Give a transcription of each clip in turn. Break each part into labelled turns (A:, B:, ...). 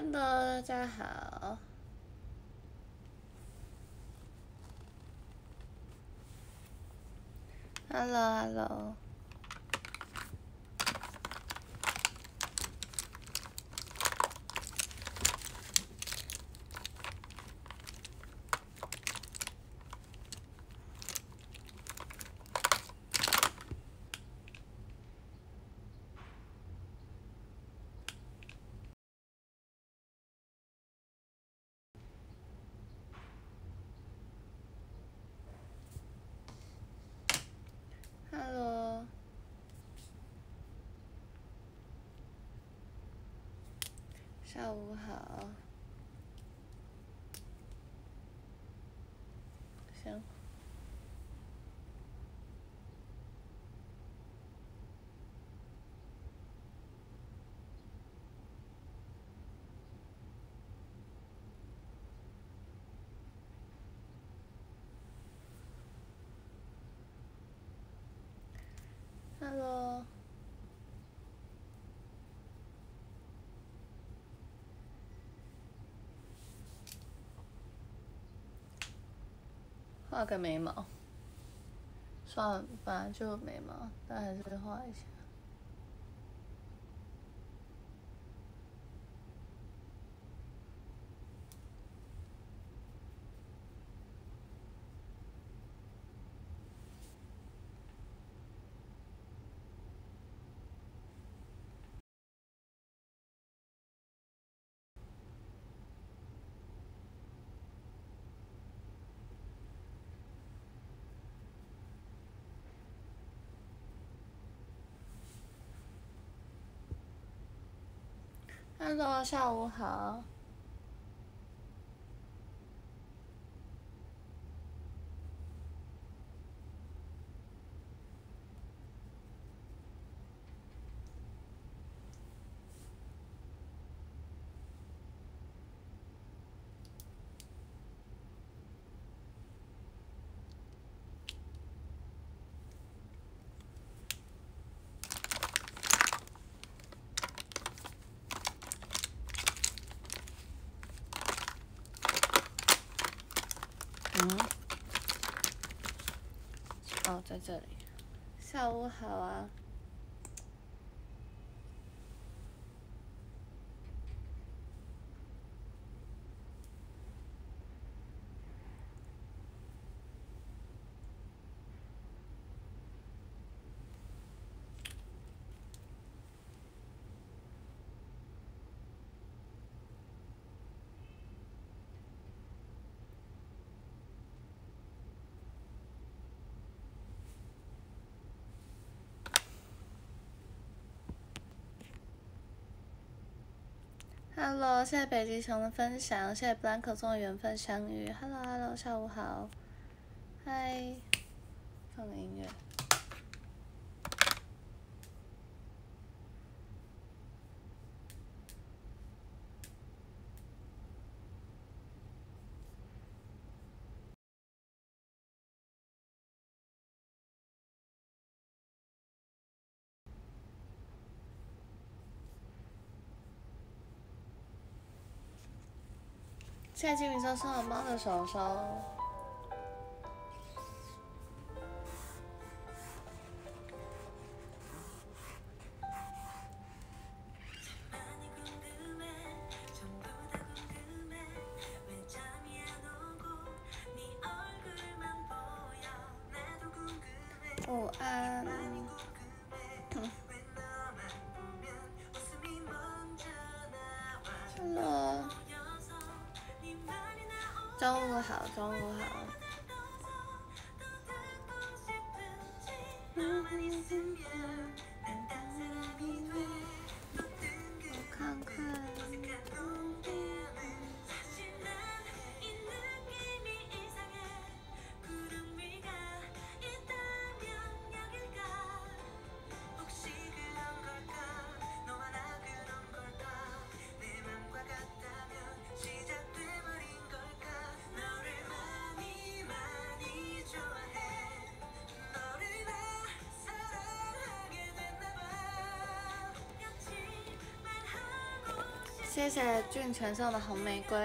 A: Hello，大家好。Hello，Hello。Hello，下午好。行。Hello，画个眉毛，算了，本来就眉毛，但还是画一下。Hello，下午好。嗯，哦，在这里。下午好啊。Hello，谢谢北极熊的分享，谢谢 Blank 送的缘分相遇。Hello，Hello，下午好。嗨，放个音乐。现在基本上上了班的手手。谢谢俊泉送的红玫瑰。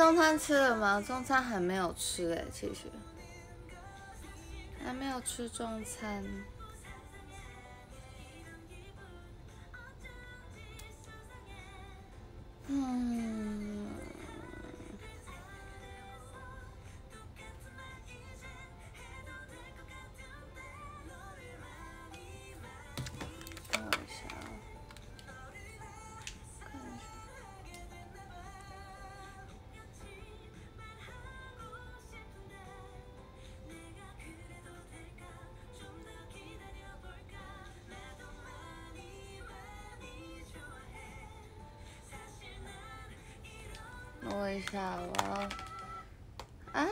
A: 中餐吃了吗？中餐还没有吃哎，其实还没有吃中餐。下，我啊，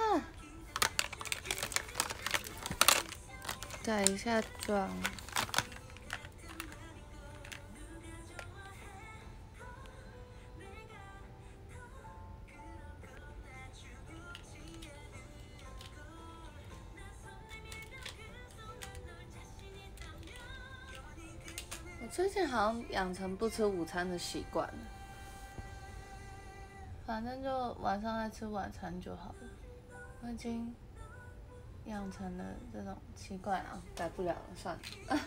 A: 改一下妆。我最近好像养成不吃午餐的习惯了。反正就晚上再吃晚餐就好了。我已经养成了这种奇怪啊，改不了了，算了，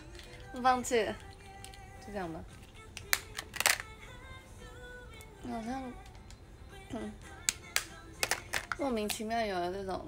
A: 我 放弃了，就这样吧。好像嗯莫名其妙有了这种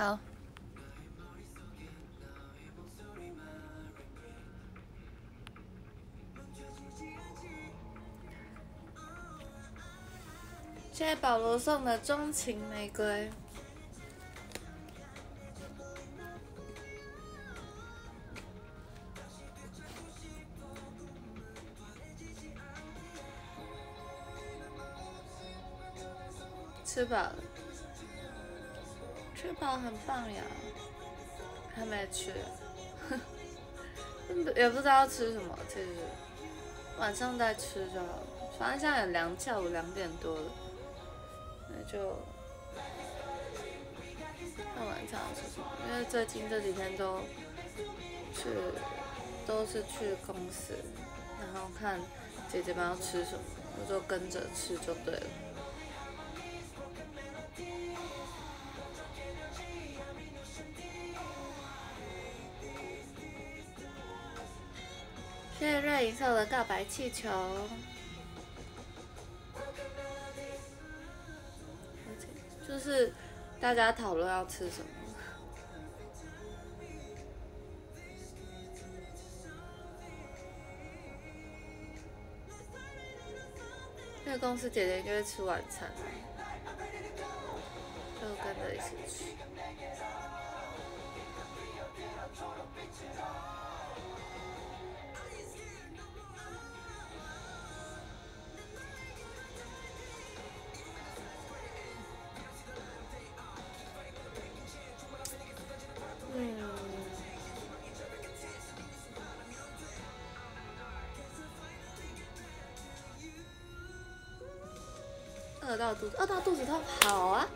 A: 好，谢谢保罗送的钟情玫瑰。吃饱了。很棒呀，还没吃，也不知道吃什么，其实晚上再吃就好了。反正现在也凉，下午两点多了，那就看晚餐吃什么，因为最近这几天都去都是去公司，然后看姐姐们要吃什么，我就跟着吃就对了。谢瑞银色的告白气球。就是大家讨论要吃什么。因为公司姐姐就会吃晚餐，就跟着一起吃。肚子，饿到肚子痛，好啊，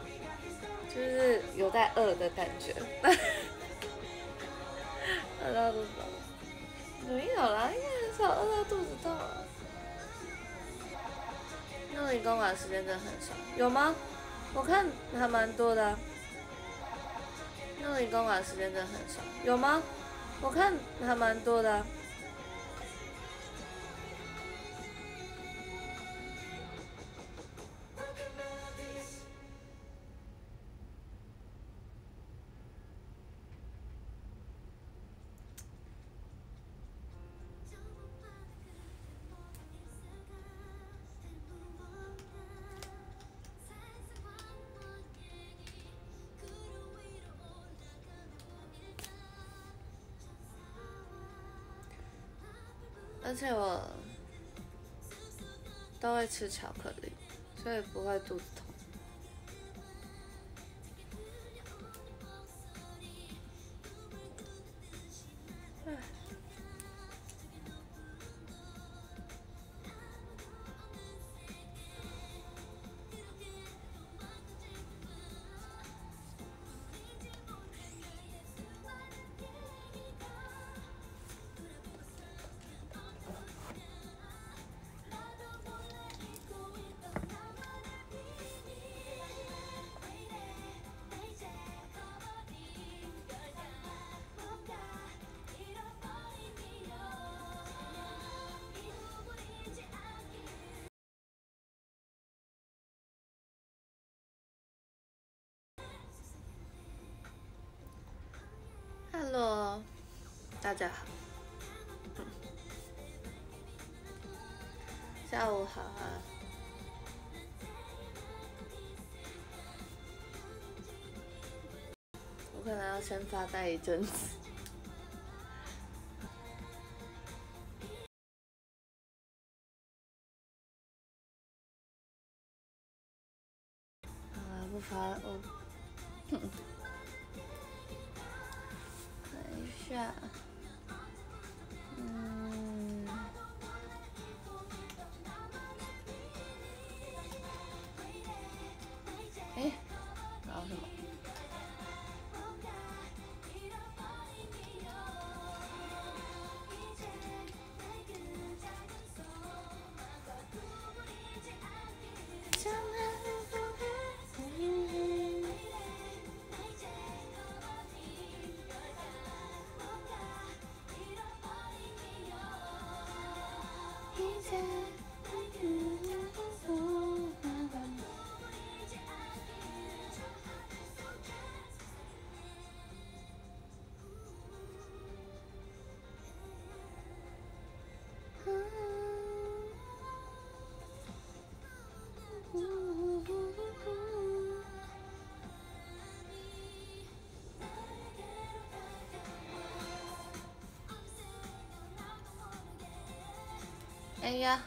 A: 就是有在饿的感觉。饿到肚子痛，没有啦，应该很少饿到肚子痛。那你公馆时间真的很少，有吗？我看还蛮多的。那你公馆时间真的很少，有吗？我看还蛮多的。而且我都会吃巧克力，所以不会肚子痛。大家好，下午好啊！我可能要先发呆一阵子。to 哎呀！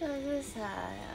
A: 这是啥呀？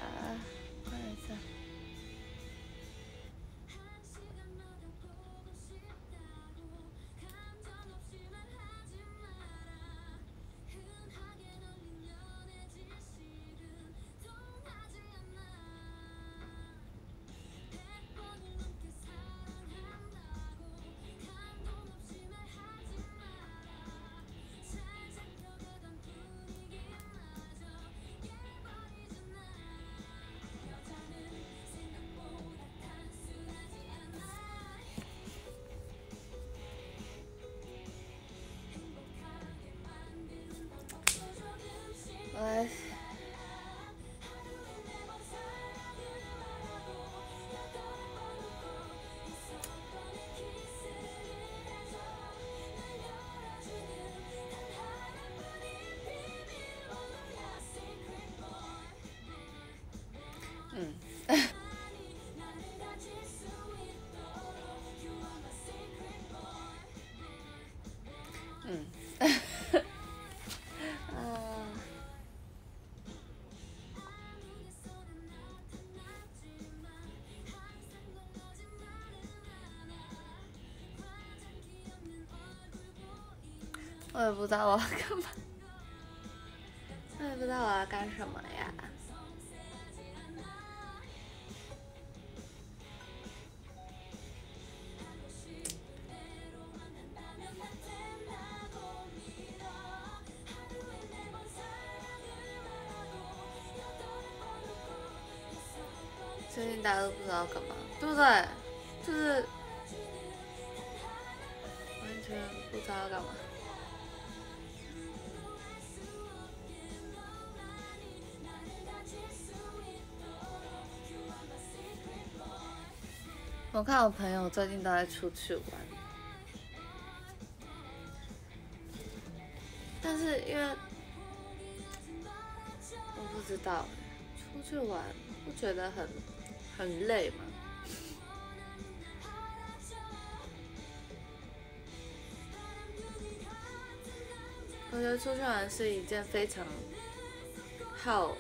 A: 来，我也不知道我要干嘛，我也不知道我要干什么呀。最近大家都不知道干嘛，对不对？就是完全不知道要干嘛。看我朋友最近都在出去玩，但是因为我不知道出去玩不觉得很很累吗？我觉得出去玩是一件非常耗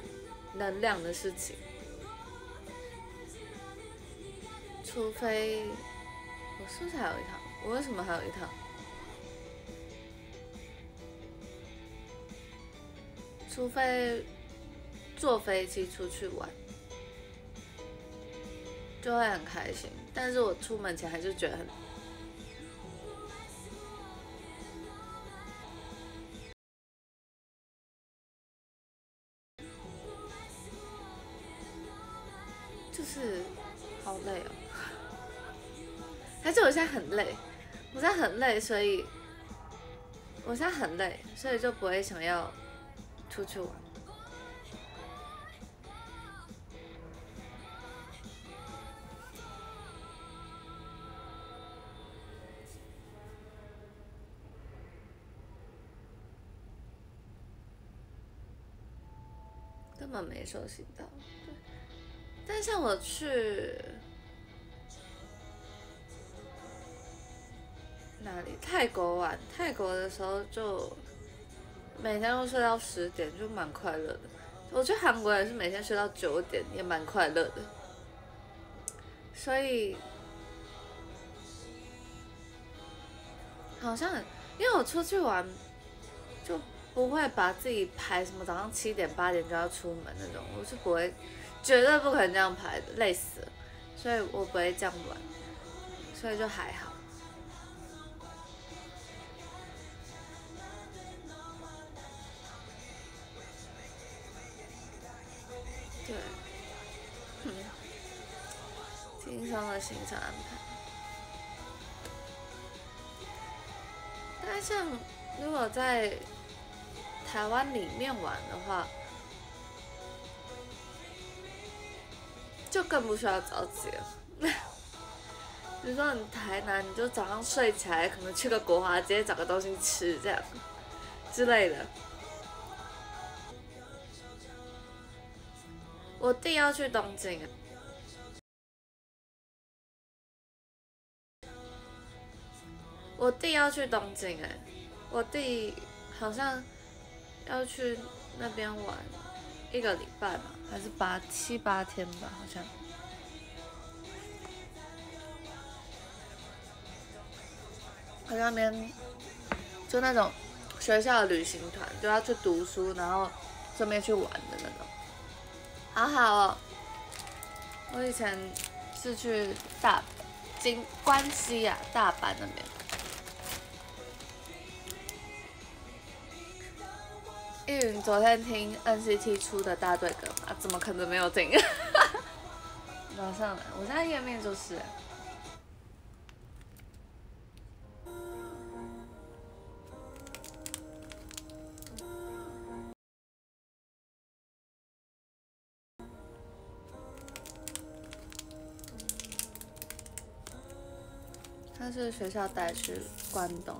A: 能量的事情。除非我是不是还有一套？我为什么还有一套？除非坐飞机出去玩，就会很开心。但是我出门前还是觉得很，所以我现在很累，所以就不会想要出去玩。根本没休息到，对。但像我去泰国玩，泰国的时候就每天都睡到十点，就蛮快乐的。我去韩国也是每天睡到九点，也蛮快乐的。所以好像因为我出去玩，就不会把自己排什么早上七点八点就要出门那种，我是不会，绝对不可能这样排的，累死了。所以我不会这样玩，所以就还好。行程安排。那像如果在台湾里面玩的话，就更不需要着急了。比 如说你台南，你就早上睡起来，可能去个国华街找个东西吃，这样之类的。我弟要去东京，我弟要去东京哎，我弟好像要去那边玩一个礼拜嘛，还是八七八天吧，好像。他那边就那种学校的旅行团，就要去读书，然后顺便去玩的那种，好好哦。我以前是去大金关西啊，大阪那边。易云昨天听 NCT 出的大队歌嘛，怎么可能没有听？马上来，我现在页面就是。他是学校带去关东。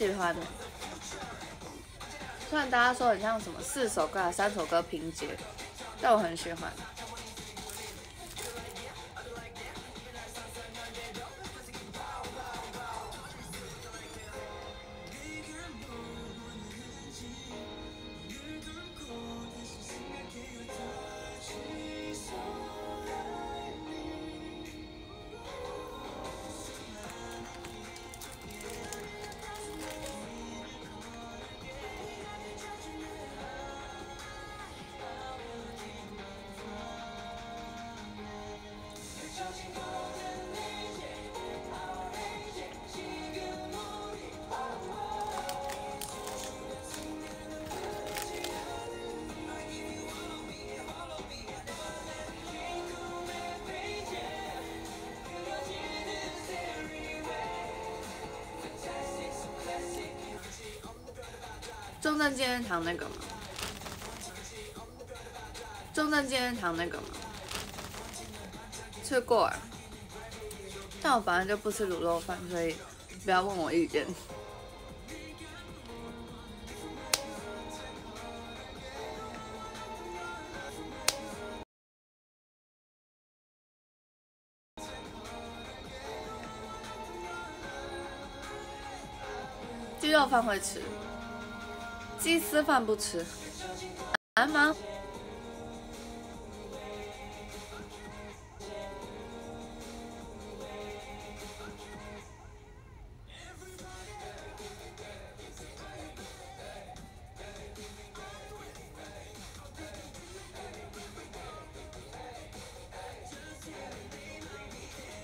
A: 喜欢的，虽然大家说很像什么四首歌、三首歌拼接，但我很喜欢。堂那个吗？中正纪念堂那个吗？吃过，但我本来就不吃卤肉饭，所以不要问我意见。鸡肉饭会吃。鸡丝饭不吃，啊吗？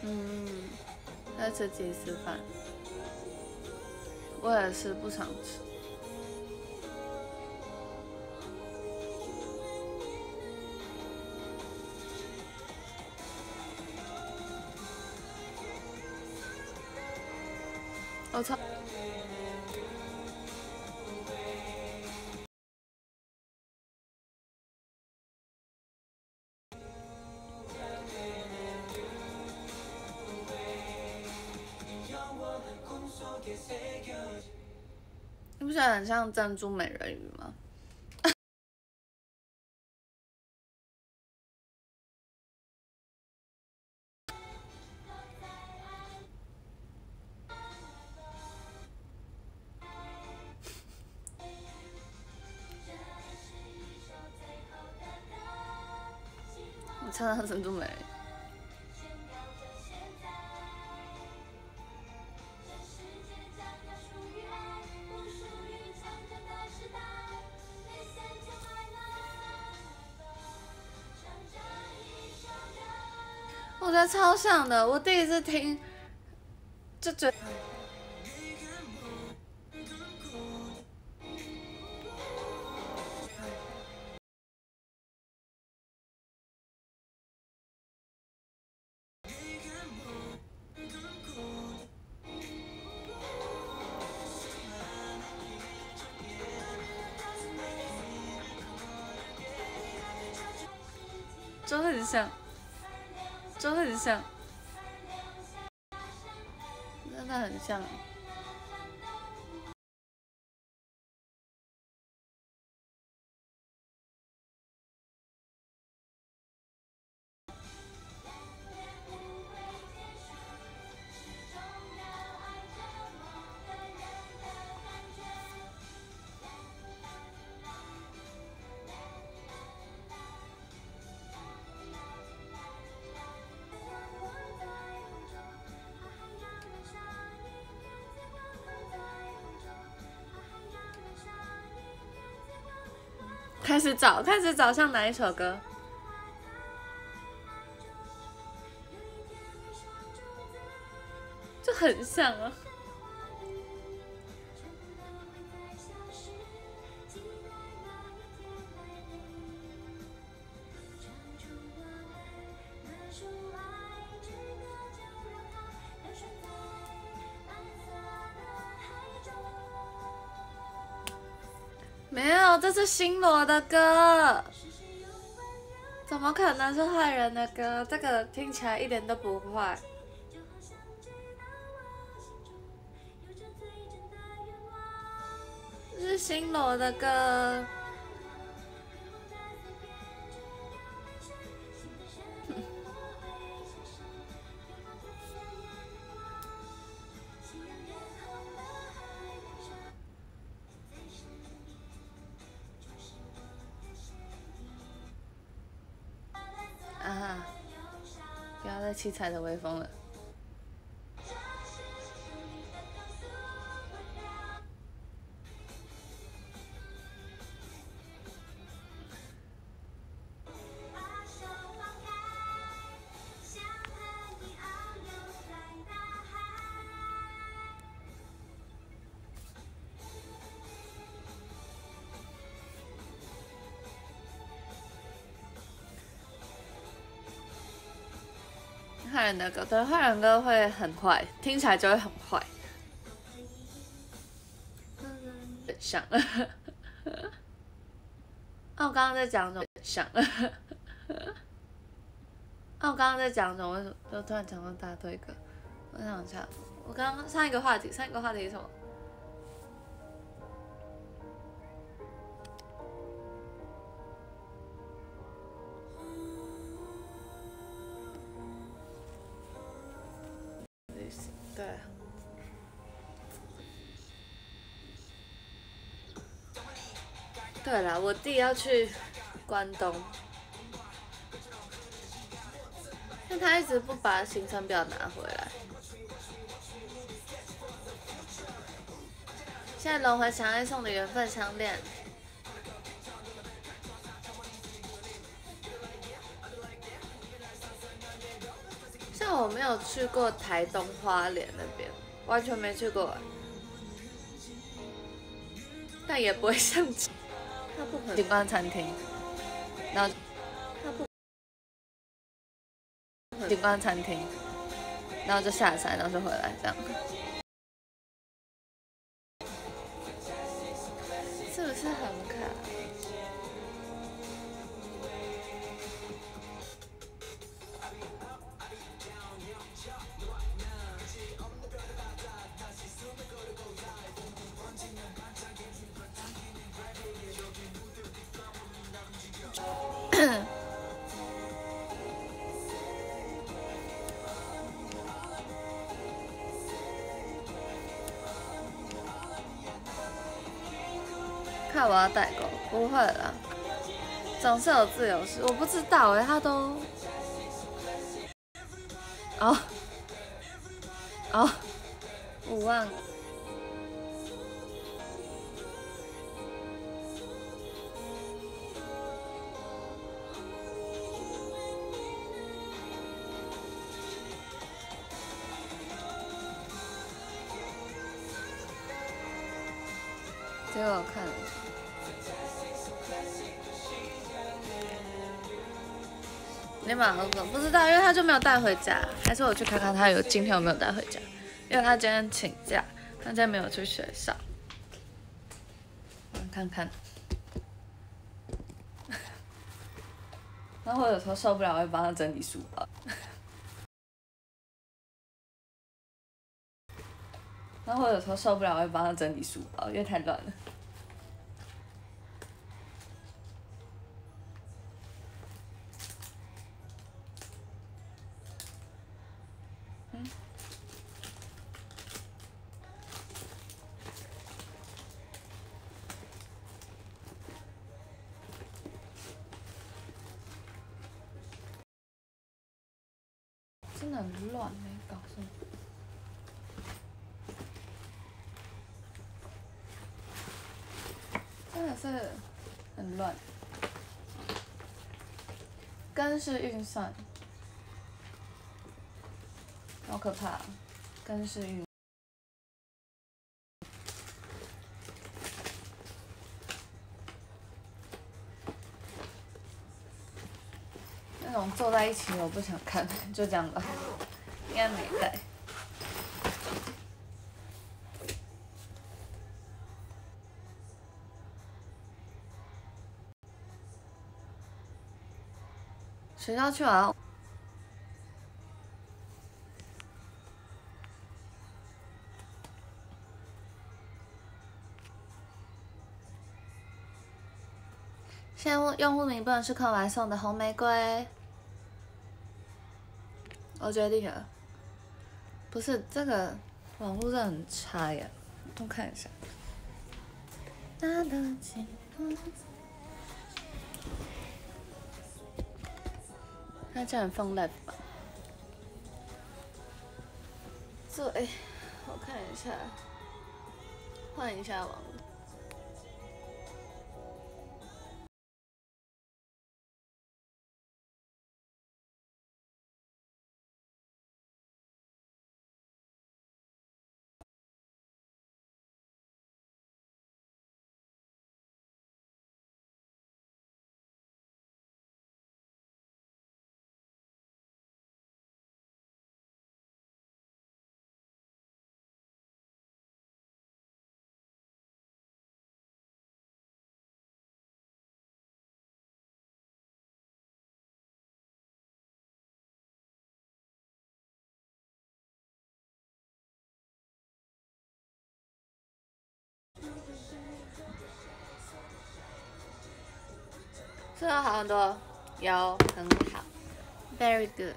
A: 嗯，要吃鸡丝饭，我也是不常吃。很像珍珠美人鱼吗？超像的，我第一次听就觉找，开始找，像哪一首歌？就很像啊。星罗的歌，怎么可能是坏人的歌？这个听起来一点都不坏。是星罗的歌。七彩的微风了。人的歌，对，坏人歌会很坏，听起来就会很坏。很像。啊，我刚刚在讲什么？像。啊，我刚刚在讲什么？为什么就突然讲到大腿歌？我想一下，我刚刚上一个话题，上一个话题是什么？对了，我弟要去关东，但他一直不把行程表拿回来。现在龙和强爱送的缘分项链。像我没有去过台东花莲那边，完全没去过，但也不会像他不可能景观餐厅，然后他不。景观餐厅，然后就下山，然后就回来这样，自由式，我不知道哎，他都，哦，哦，五万。给我看，你马上说不知道，因为他就没有带回家，还是我去看看他有今天有没有带回家，因为他今天请假，他今天没有去学校，我看看，然后我有时候受不了，我会帮他整理书包。然后我有时候受不了，我会帮他整理书包，因为太乱了。真的很乱没搞什么。真的是很乱。根式运算，好可怕！根式运，那种坐在一起我不想看，就这样吧，应该没带。学校去玩。现在用户名不能是课外送的红玫瑰。我决定了。不是这个网络真的很差呀，我看一下。那这样放 live 吧。对，我看一下，换一下网。是的好很多，有很好，very good。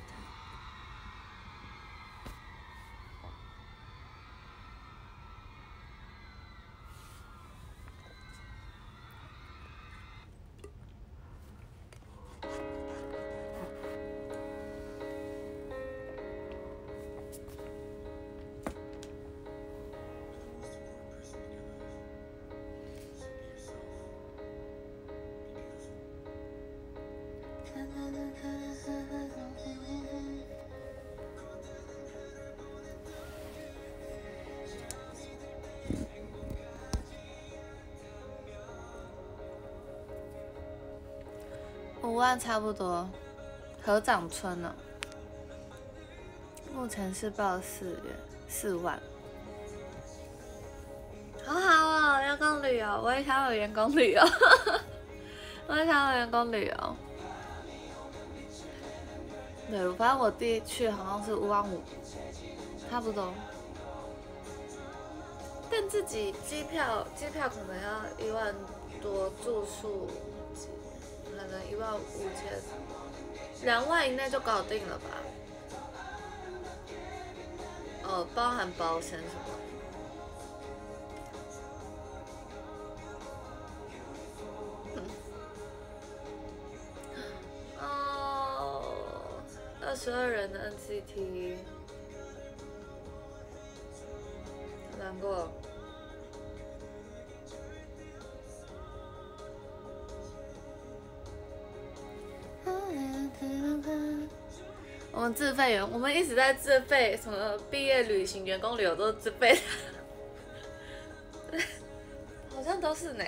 A: 万差不多，合掌村呢？目前是报四元四万，好好哦，员工旅游，我也想有员工旅游，我也想有员工旅游。对，反正我第一去好像是五万五，差不多。但自己机票机票可能要一万多，住宿。一万五千，两万以内就搞定了吧？哦，包含保险什么？哦，二十二人的 NCT，难过。自费员，我们一直在自费，什么毕业旅行、员工旅游都是自费，好像都是呢。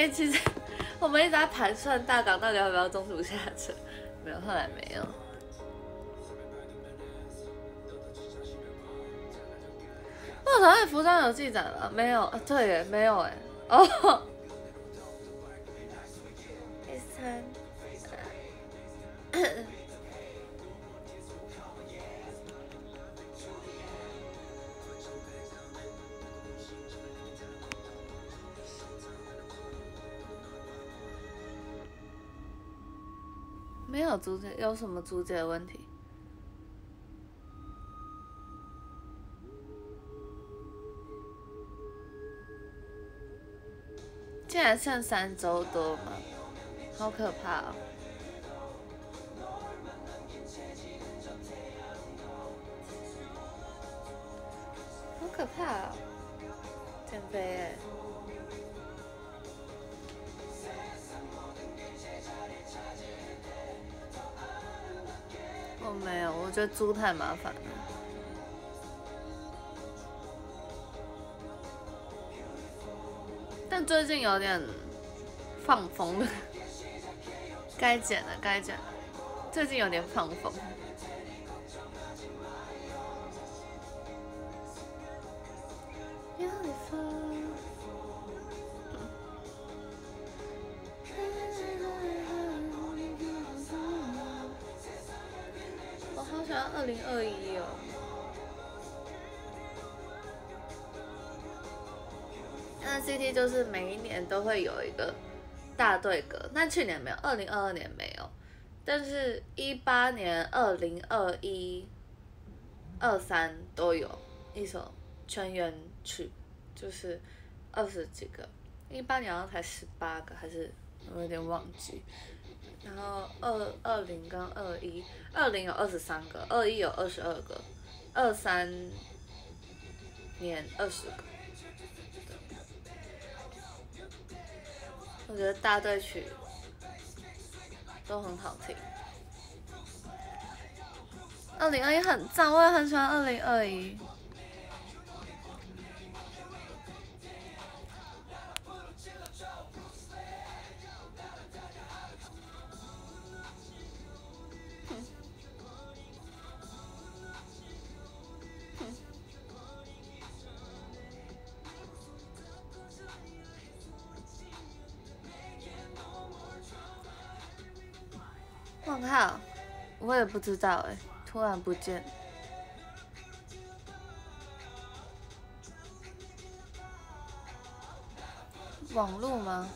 A: 哎，其实我们一直在盘算大港到底要不要中途下车，没有，后来没有。为什么服装有记载了？没有，对耶，没有哎，哦。有租借，有什么租借的问题？竟然剩三周多吗？好可怕哦！好可怕哦！减肥哎。我觉得租太麻烦了。但最近有点放风了，该剪的该剪，最近有点放风。大队歌，但去年没有，二零二二年没有，但是一八年、二零二一、二三都有一首全员曲，就是二十几个，一八年好像才十八个，还是我有点忘记。然后二二零跟二一，二零有二十三个，二一有二十二个，二三年二十个。我觉得大队曲都很好听。二零二一很赞，我也很喜欢二零二一。我也不知道哎，突然不见。网络吗？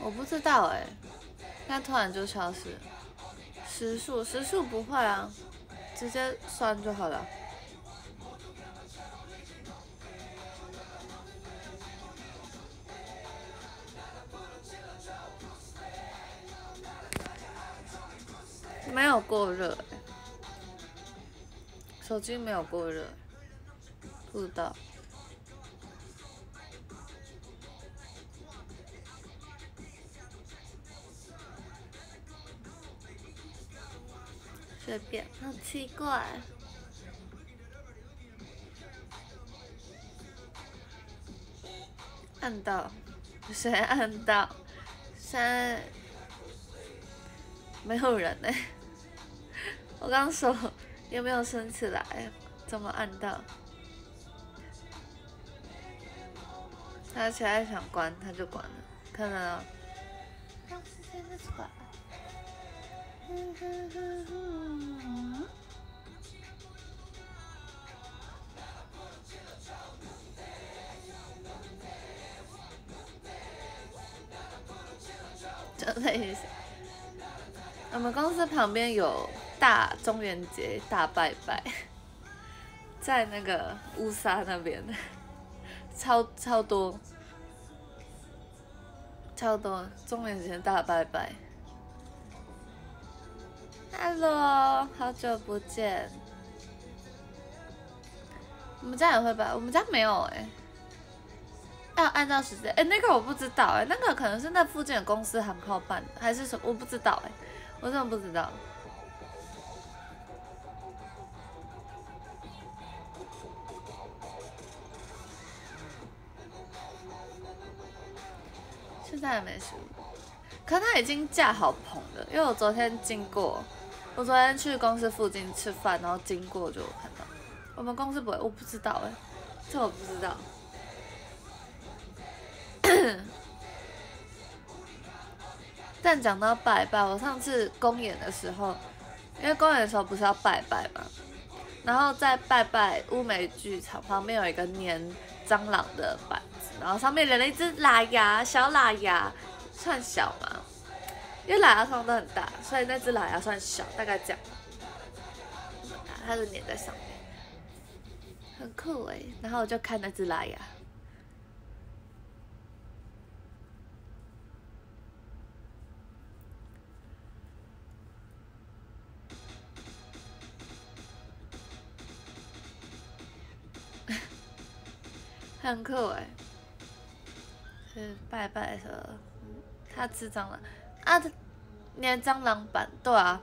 A: 我不知道哎，那突然就消失。时速，时速不会啊，直接算就好了。没有过热，手机没有过热，不知道。随便，好奇怪。按到，谁按到？三，没有人呢。我刚手有没有升起来？怎么按到？他起来想关，他就关了，看到了。这类型，我们公司旁边有。大中元节大拜拜，在那个乌沙那边，超超多，超多中元节大拜拜。Hello，好久不见。我们家也会拜，我们家没有哎。要按照时间，哎，那个我不知道哎，那个可能是那附近的公司行号办的，还是什么？我不知道哎，我怎么不知道。在没事，可他已经架好棚了，因为我昨天经过，我昨天去公司附近吃饭，然后经过就看到。我们公司不会，我不知道哎，这我不知道。但讲到拜拜，我上次公演的时候，因为公演的时候不是要拜拜嘛，然后在拜拜乌梅剧场旁边有一个年蟑螂的板子，然后上面连了一只喇牙，小喇牙，算小吗？因为喇牙通常都很大，所以那只喇牙算小，大概这样。它就粘在上面，很酷哎。然后我就看那只喇牙。很酷哎，是拜拜的时候，他吃蟑螂啊，他粘蟑螂板，对啊，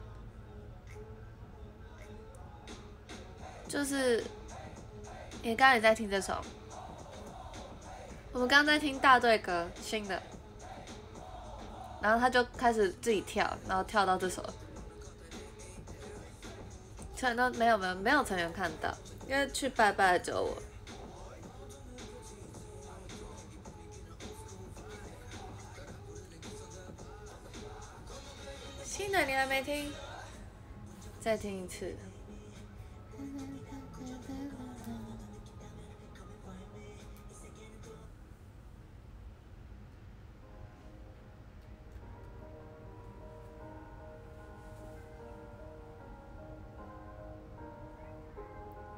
A: 就是你刚刚也在听这首，我们刚刚在听大队歌新的，然后他就开始自己跳，然后跳到这首，全都没有没有没有成员看到，因为去拜拜的只有我。新的你还没听，再听一次。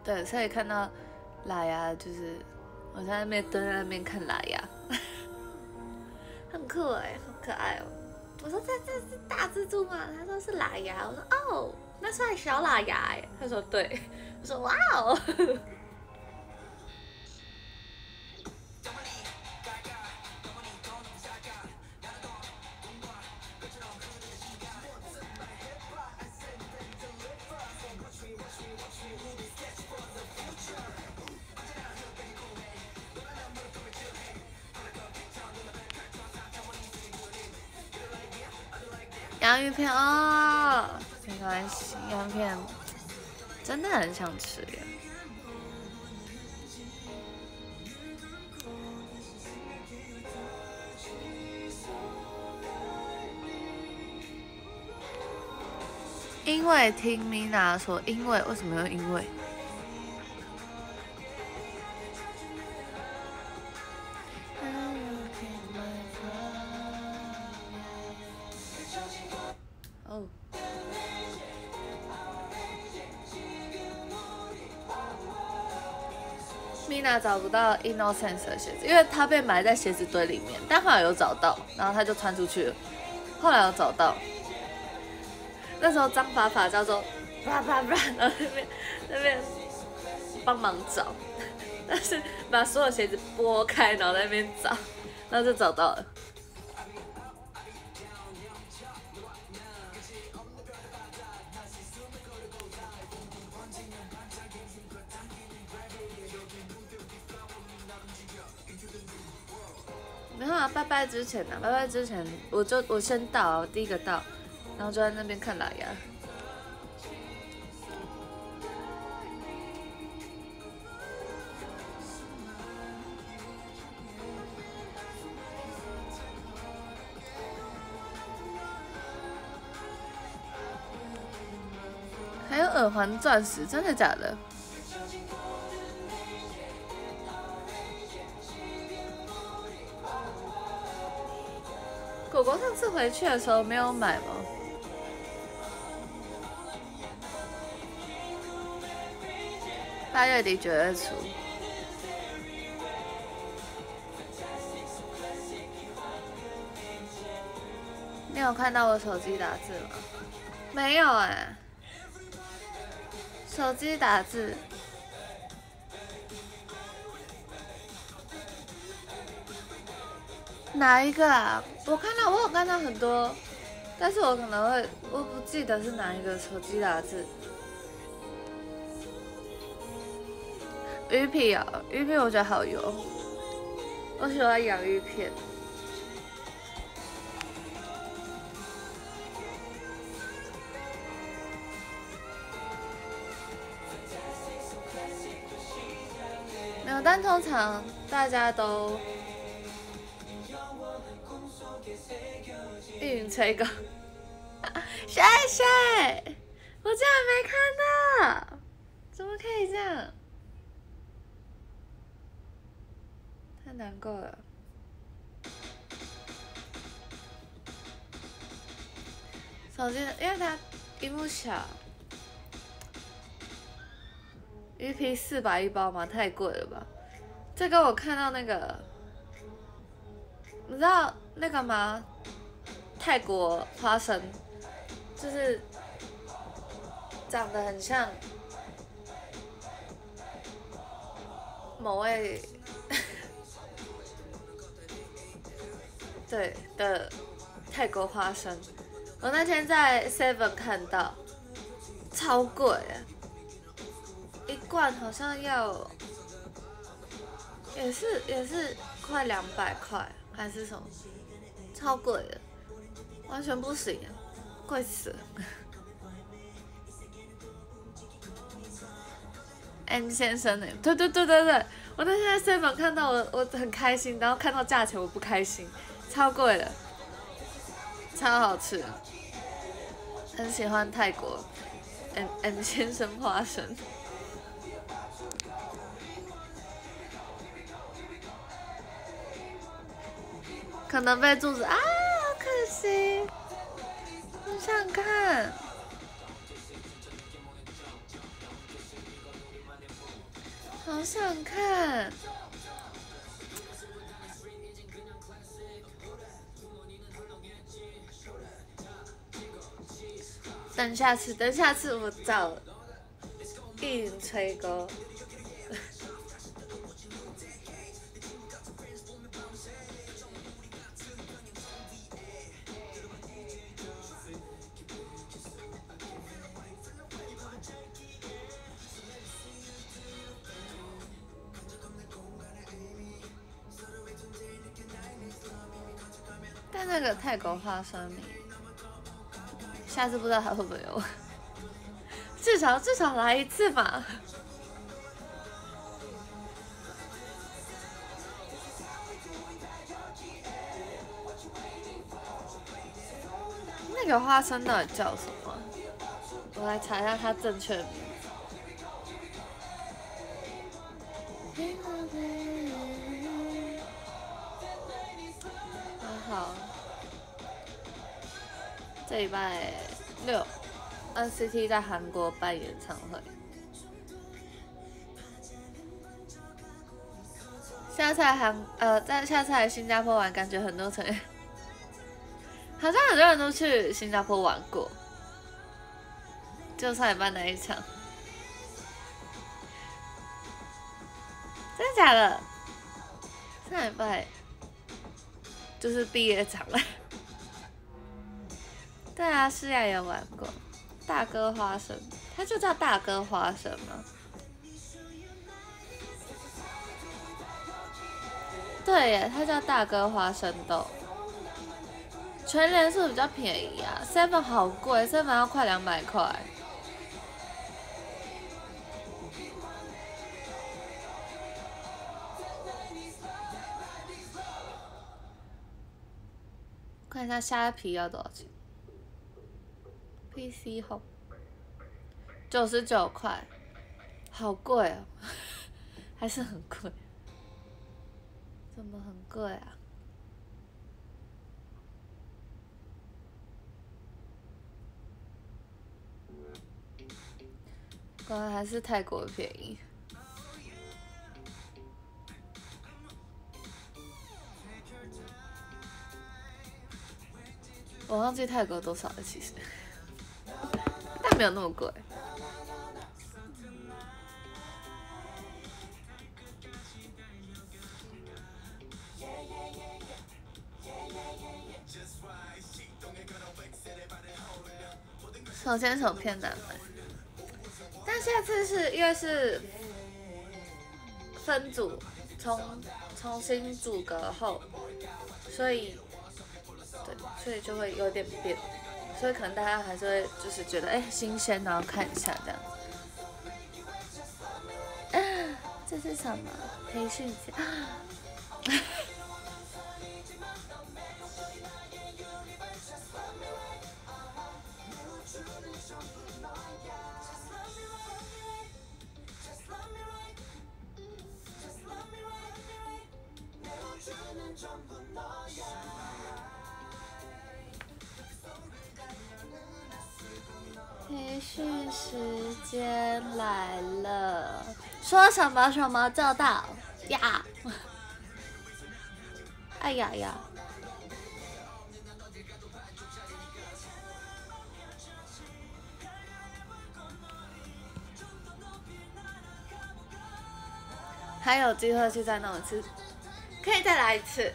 A: 对，所以看到拉牙，就是我在那边蹲在那边看拉牙，很酷哎，好可爱哦。我说这这是大蜘蛛吗？他说是喇牙。我说哦，那算小喇牙。他说对。我说哇哦。片哦，没关系，洋芋片真的很想吃呀。因为听 Mina 说，因为为什么用因为？找不到 Innocence 的鞋子，因为他被埋在鞋子堆里面，但后来有找到，然后他就穿出去了。后来有找到，那时候张法法叫做啪啪啪，然后那边那边帮忙找，但是把所有鞋子拨开，然后在那边找，然后就找到了。没有啊，拜拜之前呢，拜拜之前我就我先到，我第一个到，然后就在那边看喇牙。还有耳环钻石，真的假的？狗狗上次回去的时候没有买吗？八月底九月初，你有看到我手机打字吗？没有哎，手机打字。哪一个啊？我看到我有看到很多但是我可能会我不记得是哪一个手机打字。鱼皮啊鱼皮我觉得好油。我喜欢养鱼片。没有但通常大家都运云吹狗，谢谢，我竟然没看到，怎么可以这样？太难过了。手机，因为它屏幕小。鱼皮四百一包吗？太贵了吧！这个我看到那个，你知道那个吗？泰国花生，就是长得很像某位 对的泰国花生。我那天在 Seven 看到，超贵。一罐好像要，也是也是快两百块，还是什么，超贵的，完全不行，贵死了。M 先生呢？对对对对对，我那天在 C 版看到我我很开心，然后看到价钱我不开心，超贵的，超好吃，很喜欢泰国 M M 先生花生。可能被柱子啊，可惜，很想看，好想看。等下次，等下次我找一吹歌。那个泰国花生米，下次不知道还会不会有，至少至少来一次吧。那个花生到底叫什么？我来查一下它正确名这礼拜六，NCT 在韩国办演唱会。下次来韩呃，在下次来新加坡玩，感觉很多成员，好像很多人都去新加坡玩过。就上礼拜那一场，真的假的？上礼拜就是毕业场了。对啊，诗雅也玩过大哥花生，它就叫大哥花生吗？对耶，它叫大哥花生豆。全联是比较便宜啊，seven 好贵，seven 要快两百块。看一下虾皮要多少钱？PC 红九十九块，好贵哦，还是很贵，怎么很贵啊？果然还是泰国便宜，我忘记泰国多少了，其实。没有那么贵。首先手偏难买，但下次是因为是分组重重新组阁后，所以对，所以就会有点变。所以可能大家还是会就是觉得哎新鲜，然后看一下这样。这是什么？培训节。去时间来了，说什么什么就到呀！哎呀呀！还有机会去再弄一次，可以再来一次，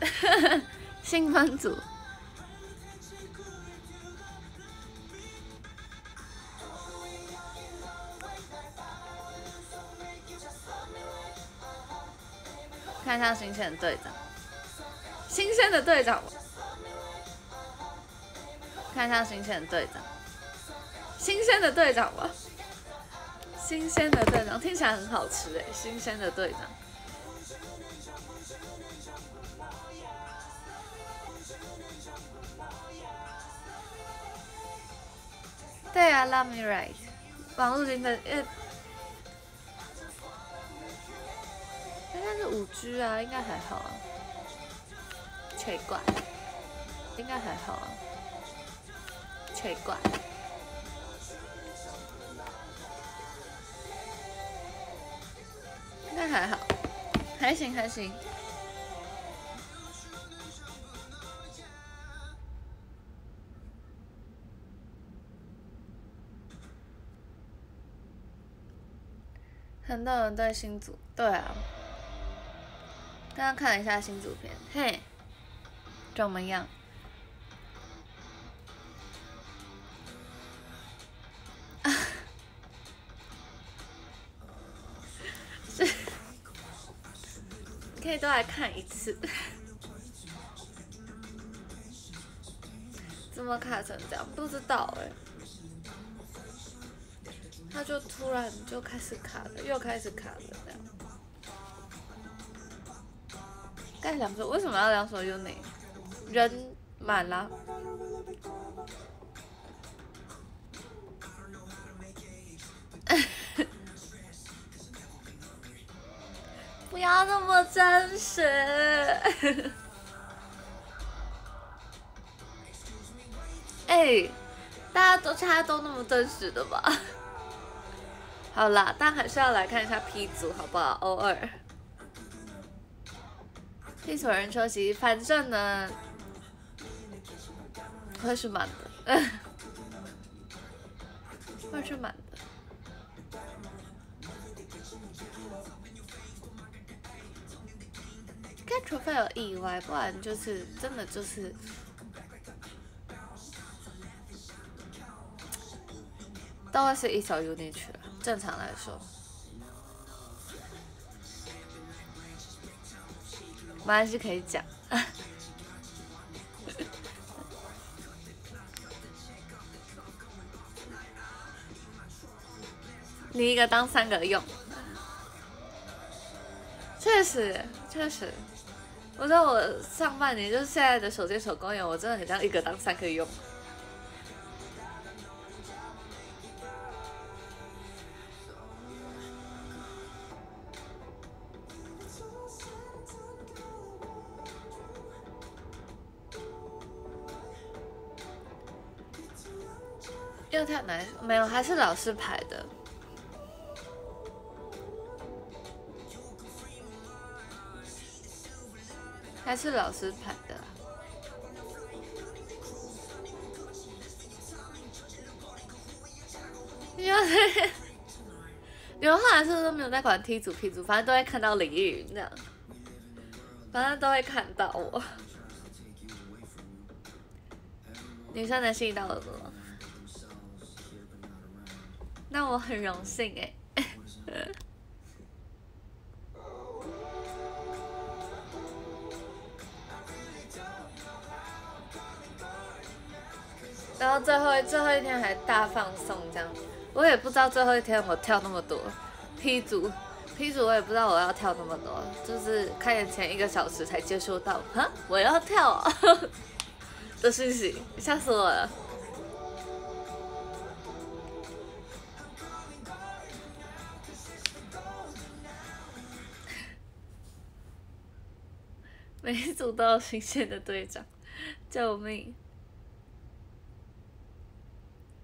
A: 新分组。看一下新鲜的队长，新鲜的队长，看一下新鲜的队长，新鲜的队长吧，新鲜的队长听起来很好吃哎，新鲜的队长。对啊，Love me right，网络真的呃。应该是五 G 啊，应该还好啊。奇怪，应该还好啊。奇怪，应该还好，还行还行。很多人对新组，对啊。刚刚看了一下新组片，嘿，怎么样？是，可以都来看一次。怎么卡成这样？不知道哎。他就突然就开始卡了，又开始卡了，这样。哎两首，为什么要两手 uni？人满了，不要那么真实。哎，大家都大家都那么真实的吧？好啦，但还是要来看一下 P 组，好不好？偶尔。一所人休息，反正呢会是满的，会是满的。该除非有意外，不然就是真的就是都会是一小 unit 去了。正常来说。还是可以讲，你一个当三个用，确实确实，我觉得我上半年就是现在的手机手工业，我真的很像一个当三个用。没有，还是老师排的，还是老师排的。因为 你们后来是不是都没有在管 T 组 P 组，反正都会看到李玉这样，反正都会看到我。女生的信到了吗？那我很荣幸哎，然后最后最后一天还大放送这样，我也不知道最后一天我跳那么多，P 组 P 组我也不知道我要跳那么多，就是开演前一个小时才接收到，哈，我要跳 的讯息，吓死我了。每一组都有新鲜的队长，救命！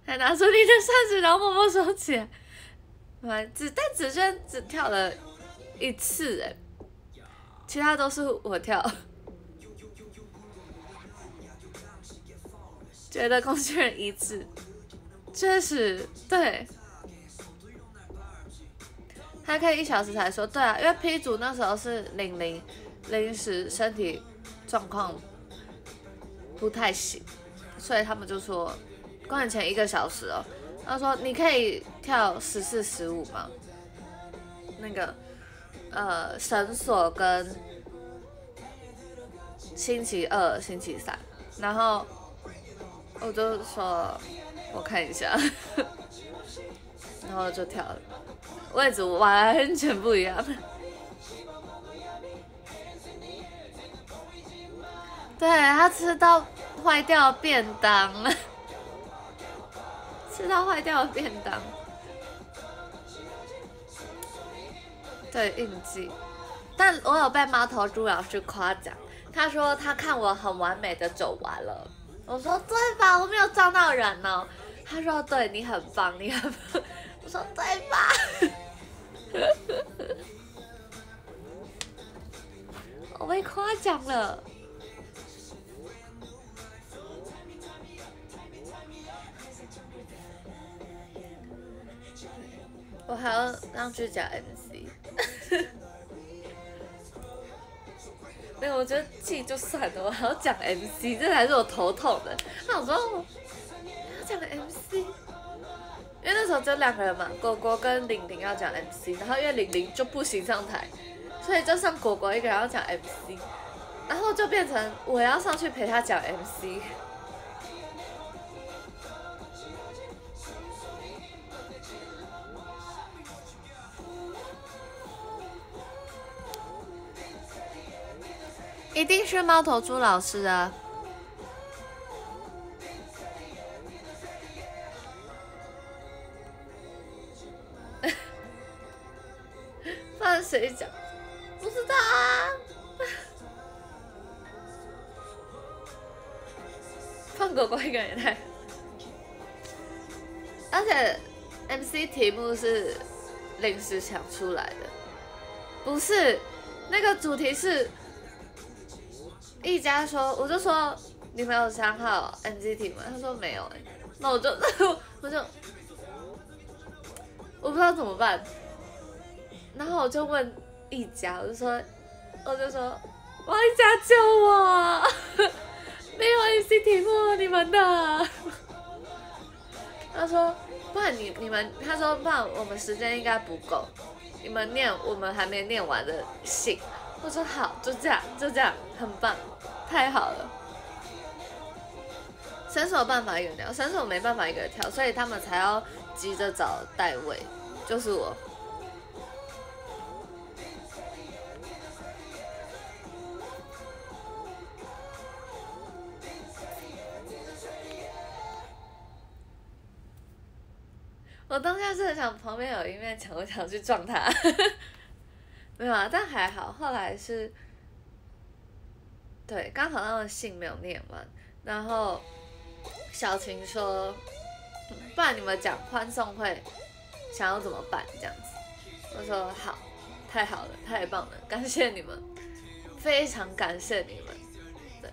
A: 还拿出你的扇子，然后默默收起来。完，只但紫萱只跳了一次哎，其他都是我跳。觉得工具人一致，确实对。还可以一小时才说，对啊，因为 P 组那时候是零零临时身体状况不太行，所以他们就说公演前一个小时哦。他说你可以跳十四十五吗？那个呃绳索跟星期二星期三，然后我就说我看一下，然后就跳了，位置完全不一样。对他吃到坏掉便当。吃到坏掉的便当，对印记，但我有被猫头猪老师夸奖，他说他看我很完美的走完了，我说对吧，我没有撞到人哦，他说对你很棒，你很棒，我说对吧，我被夸奖了。我还要让去讲 MC，没有，我觉得记就算了，我还要讲 MC，这才是我头痛的。那我说要讲 MC，因为那时候只有两个人嘛，果果跟玲玲要讲 MC，然后因为玲玲就不行上台，所以就剩果果一个人要讲 MC，然后就变成我要上去陪他讲 MC。一定是猫头猪老师啊！放谁讲？不知道啊！放狗狗一个人太……而且 MC 题目是临时想出来的，不是那个主题是。一家说，我就说你没有想好 NGT 吗？他说没有哎，那我就 我就我不知道怎么办，然后我就问一家，我就说我就说王一家救我，没有 NGT 目你们的。他说不然你你们，他说不然我们时间应该不够，你们念我们还没念完的信。我说好，就这样，就这样，很棒，太好了。神手有办法一个人跳，神手没办法一个人跳，所以他们才要急着找代位，就是我。我当下是很想旁边有一面墙，我想去撞他。没有啊，但还好。后来是，对，刚好那个信没有念完，然后小晴说：“不然你们讲欢送会，想要怎么办？”这样子，我说：“好，太好了，太棒了，感谢你们，非常感谢你们。”对，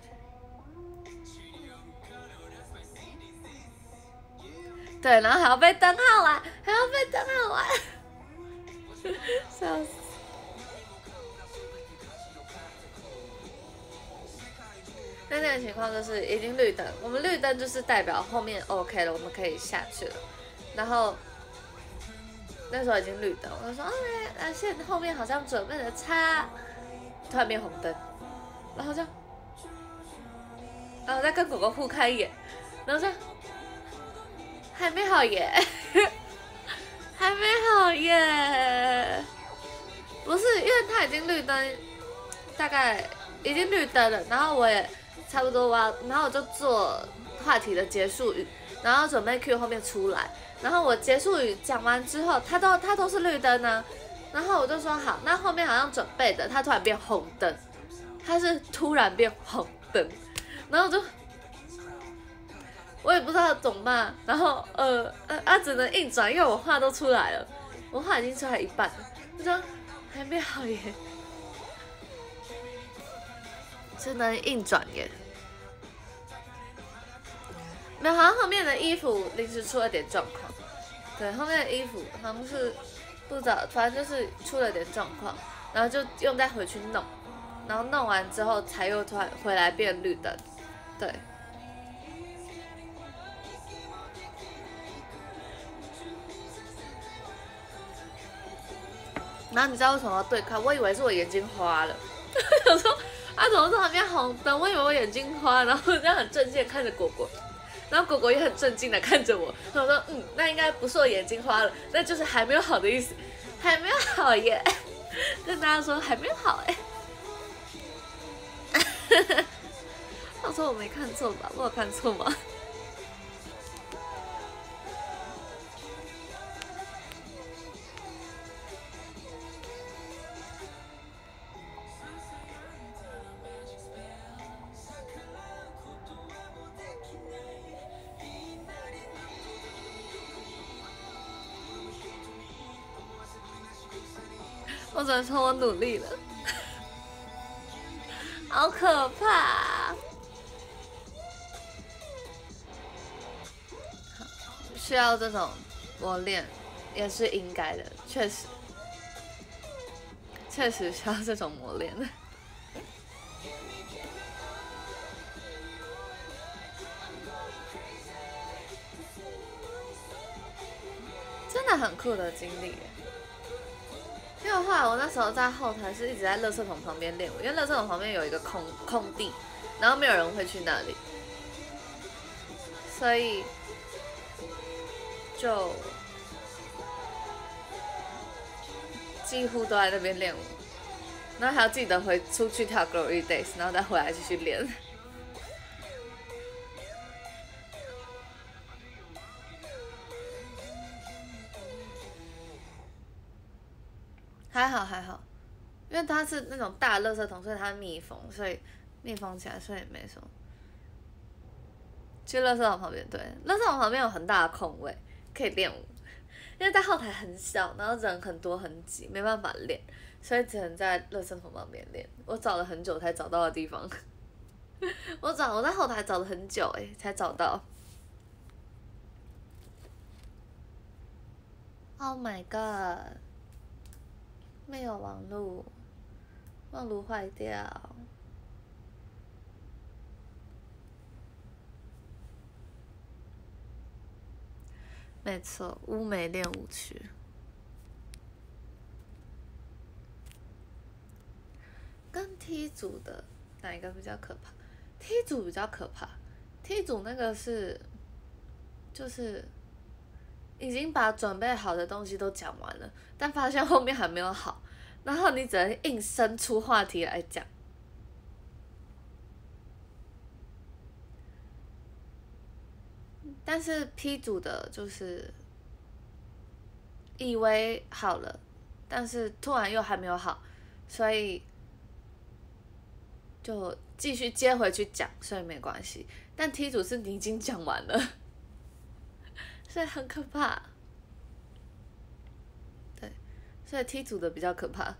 A: 对，然后还要被灯号玩，还要被灯号玩，笑死。那那个情况就是已经绿灯，我们绿灯就是代表后面 OK 了，我们可以下去了。然后那时候已经绿灯，我就说 OK，那现后面好像准备的差，突然变红灯，然后就，然后再跟狗狗互看一眼，然后说还没好耶，还没好耶，不是，因为它已经绿灯，大概已经绿灯了，然后我也差不多哇，然后我就做话题的结束语，然后准备 Q 后面出来，然后我结束语讲完之后，他都他都是绿灯呢，然后我就说好，那后面好像准备的，他突然变红灯，他是突然变红灯，然后我就。我也不知道怎么办，然后呃呃啊，只能硬转，因为我话都出来了，我话已经出来一半了，我说还没好耶，只能硬转耶。没有，好像后面的衣服临时出了点状况，对，后面的衣服好像是不知道，反正就是出了点状况，然后就又再回去弄，然后弄完之后才又突然回来变绿灯，对。然后你知道为什么要对看？我以为是我眼睛花了，我说啊，怎么突然变红灯？我以为我眼睛花，然后这样很正经看着果果，然后果果也很镇静的看着我。我说嗯，那应该不是我眼睛花了，那就是还没有好的意思，还没有好耶，跟大家说还没有好哎。他说我没看错吧？我有看错吗？我只能说我努力了，好可怕！需要这种磨练也是应该的，确实，确实需要这种磨练，真的很酷的经历。因为后来我那时候在后台是一直在垃圾桶旁边练舞，因为垃圾桶旁边有一个空空地，然后没有人会去那里，所以就几乎都在那边练舞，然后还要记得回出去跳 Glory Days，然后再回来继续练。还好还好，因为它是那种大垃圾桶，所以它密封，所以密封起来，所以没什么。去垃圾桶旁边，对，垃圾桶旁边有很大的空位可以练舞，因为在后台很小，然后人很多很挤，没办法练，所以只能在垃圾桶旁边练。我找了很久才找到的地方，我找我在后台找了很久哎，才找到。Oh my god！没有网络，网络坏掉。没错，乌梅练舞区。跟 T 组的哪一个比较可怕？T 组比较可怕。T 组那个是，就是。已经把准备好的东西都讲完了，但发现后面还没有好，然后你只能硬生出话题来讲。但是 P 组的就是以为好了，但是突然又还没有好，所以就继续接回去讲，所以没关系。但 T 组是你已经讲完了。所以很可怕，对，所以 T 组的比较可怕。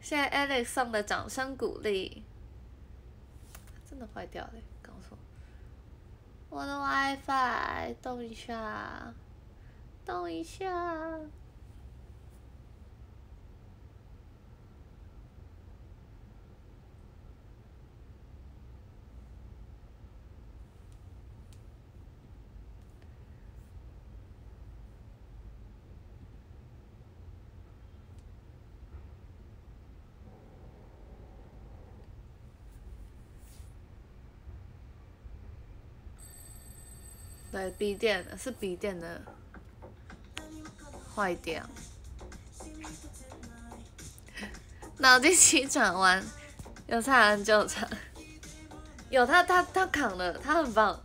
A: 谢谢 Alex 送的掌声鼓励，真的坏掉了，刚说，我的 WiFi 动一下，动一下。对，笔电是笔电的坏掉。脑筋急转弯，有蔡安救场，有他他他扛了，他很棒，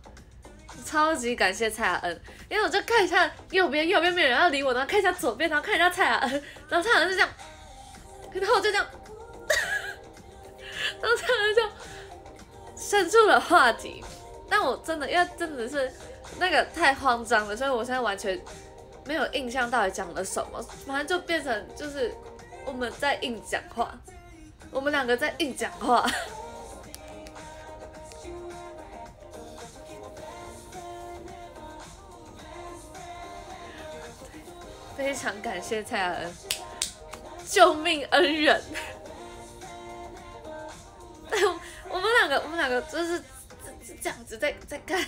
A: 超级感谢蔡雅恩，因为我就看一下右边，右边没有人要理我，然后看一下左边，然后看一下蔡雅恩，然后蔡雅恩就这样，然后我就这样，然后蔡雅恩就伸出了话题，但我真的因为真的是那个太慌张了，所以我现在完全没有印象到底讲了什么，反正就变成就是我们在硬讲话，我们两个在硬讲话。非常感谢蔡雅恩，救命恩人。我们两个，我们两个就是这这样子在在干。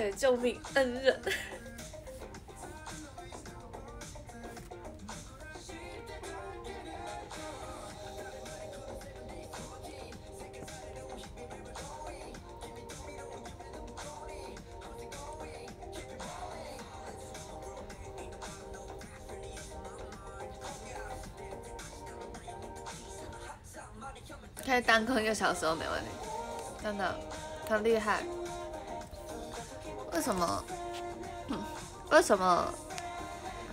A: 对，救命恩人。可以单空一个小时都没问题，真的很厉害。为什么？为什么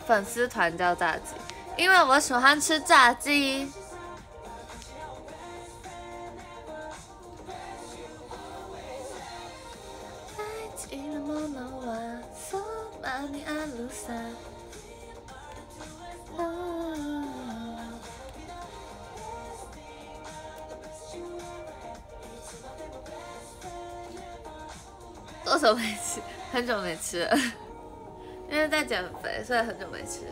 A: 粉丝团叫炸鸡？因为我喜欢吃炸鸡。久没吃了，因为在减肥，所以很久没吃了。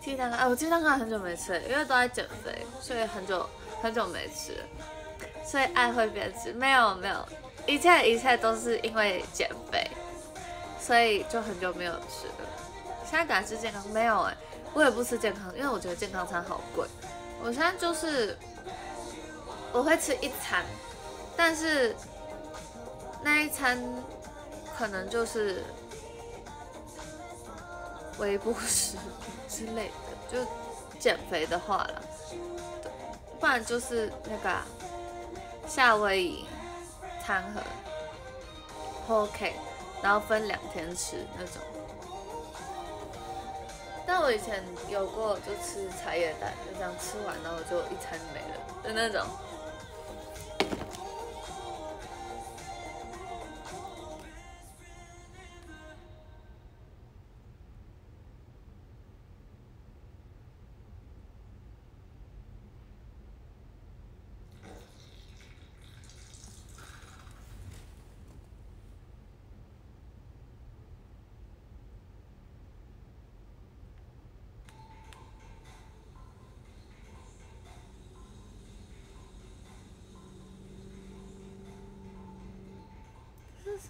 A: 鸡蛋糕，哎，我鸡蛋糕很久没吃，因为都在减肥，所以很久很久没吃，所以爱会变质。没有没有，一切一切都是因为减肥，所以就很久没有吃了。现在敢吃健康？没有哎，我也不吃健康，因为我觉得健康餐好贵。我现在就是我会吃一餐，但是那一餐可能就是微波食品之类的，就减肥的话了。不然就是那个夏威夷餐盒，OK，然后分两天吃那种。但我以前有过，就吃茶叶蛋，就这样吃完，然后就一餐没了就那种。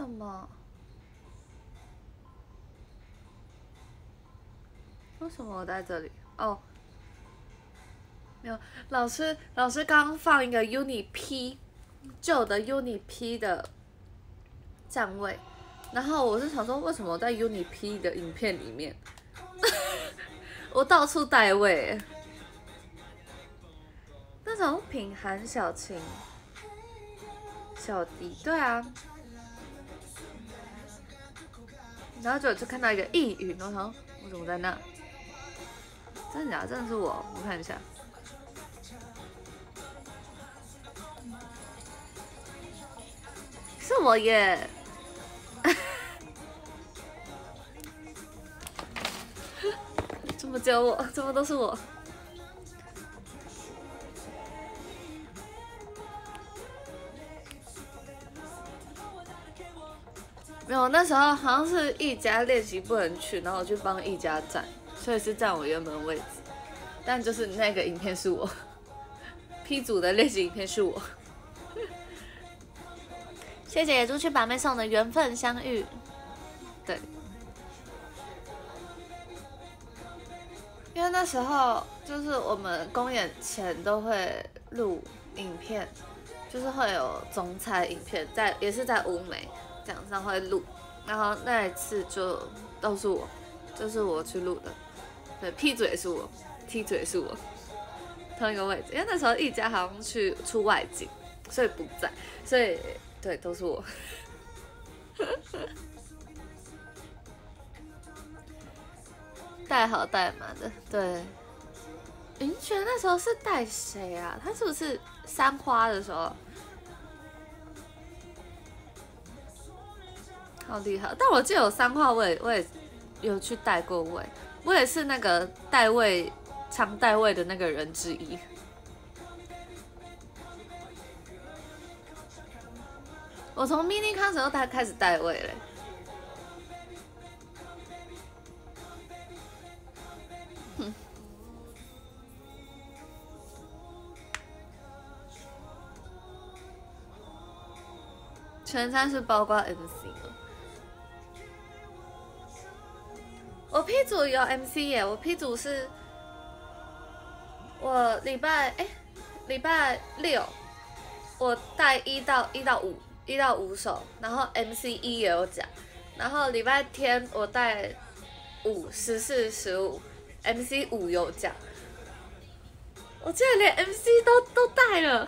A: 什么？为什么我在这里？哦，没有，老师，老师刚放一个 Uni P 旧的 Uni P 的站位，然后我是想说，为什么我在 Uni P 的影片里面，我到处带位，那种品含小情、小迪，对啊。然后就就看到一个异云，我想我怎么在那？真的假？的？真的是我？我看一下，是我耶！这么久我？怎么都是我？没有，那时候好像是一家练习不能去，然后我去帮一家站，所以是站我原本的位置。但就是那个影片是我 P 组的练习影片是我。谢谢野猪去把妹送的缘分相遇。对。因为那时候就是我们公演前都会录影片，就是会有总彩影片在，也是在乌梅这样上会录，然后那一次就都是我，就是我去录的，对，P 嘴是我，T 嘴是我，同一个位置，因为那时候一家好像去出外景，所以不在，所以对，都是我。带好带满的，对。云泉那时候是带谁啊？他是不是三花的时候？好厉害！但我记得有三花，我也我也有去带过位，我也是那个带位常带位的那个人之一。我从 mini 康时候他开始带位嘞。全餐是包括 MC 我 P 组有 MC 耶，我 P 组是，我礼拜哎，礼拜六我带一到一到五一到五首，然后 MC 一也有讲，然后礼拜天我带五十四十五，MC 五有讲，我竟然连 MC 都都带了，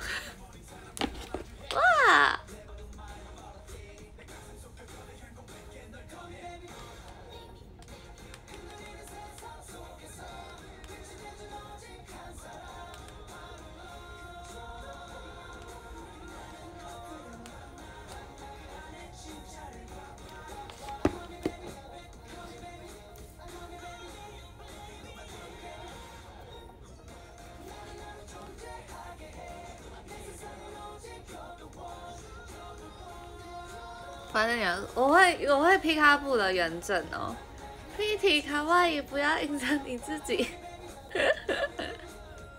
A: 哇！我会皮卡布的原证哦，P T 卡哇伊不要影响你自己，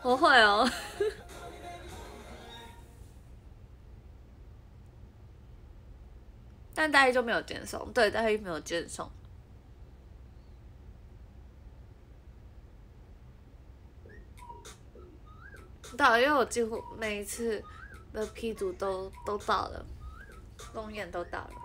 A: 我会哦，但大一就没有接送，对，大一没有接送，到，因为我几乎每一次的 P 组都都到了，公演都到了。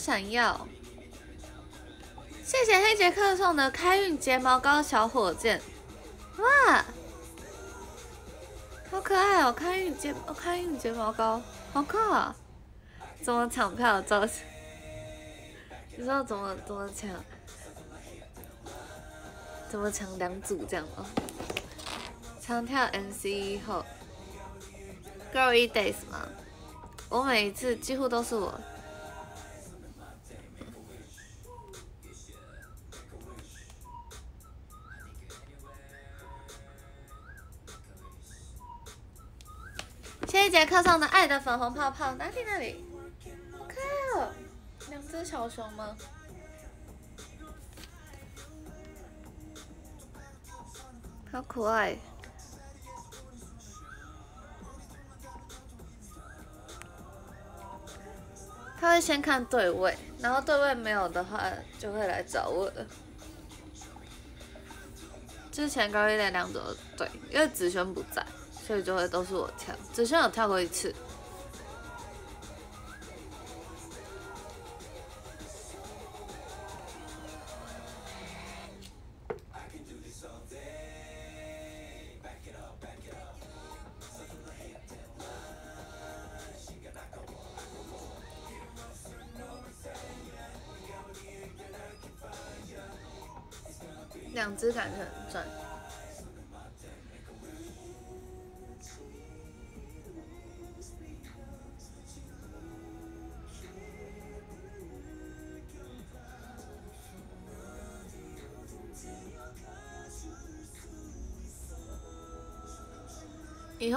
A: 闪耀！谢谢黑杰克送的开运睫毛膏小火箭。哇，好可爱哦！开运睫开运睫毛膏，好酷啊！怎么抢票造型？你知道怎么怎么抢？怎么抢两组这样吗？抢跳 NC 后，Girl Days 吗？我每一次几乎都是我。谢谢杰克上的爱的粉红泡泡，哪里哪里？好可爱哦，两只小熊吗？好可爱。他会先看对位，然后对位没有的话，就会来找我的。之前高一的两组对，因为子轩不在。所以就会都是我跳，之前有跳过一次。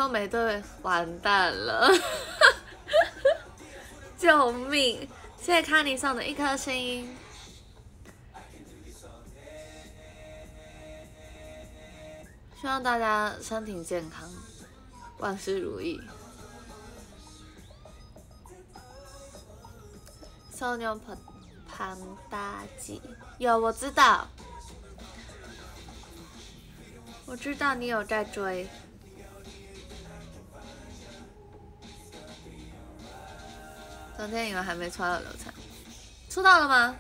A: 后没对，完蛋了！救命！谢谢卡尼送的一颗星。希望大家身体健康，万事如意。少年潘潘大吉，有我知道，我知道你有在追。昨天你们还没刷到流程，出道了吗？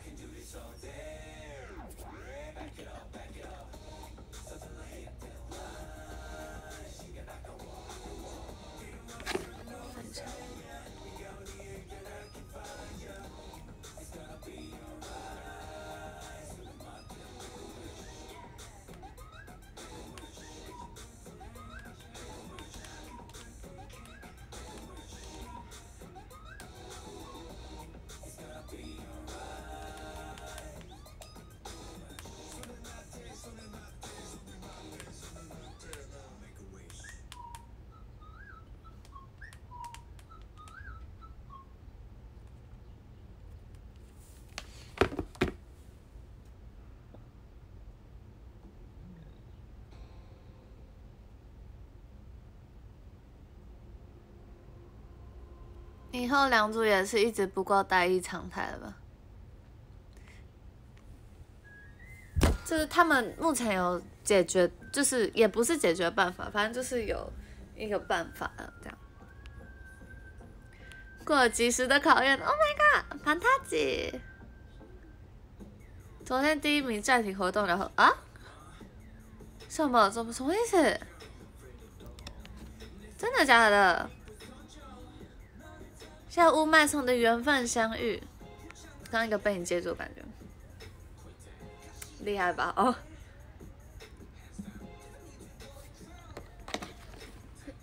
A: 以后两组也是一直不过待一常态了吧？就是他们目前有解决，就是也不是解决办法，反正就是有一个办法了，这样。过了及时的考验，Oh my god，潘塔吉！昨天第一名暂停活动，然后啊？什么？怎么什么意思？真的假的？谢乌麦送的缘分相遇，刚一个被你接住的，感觉厉害吧？哦，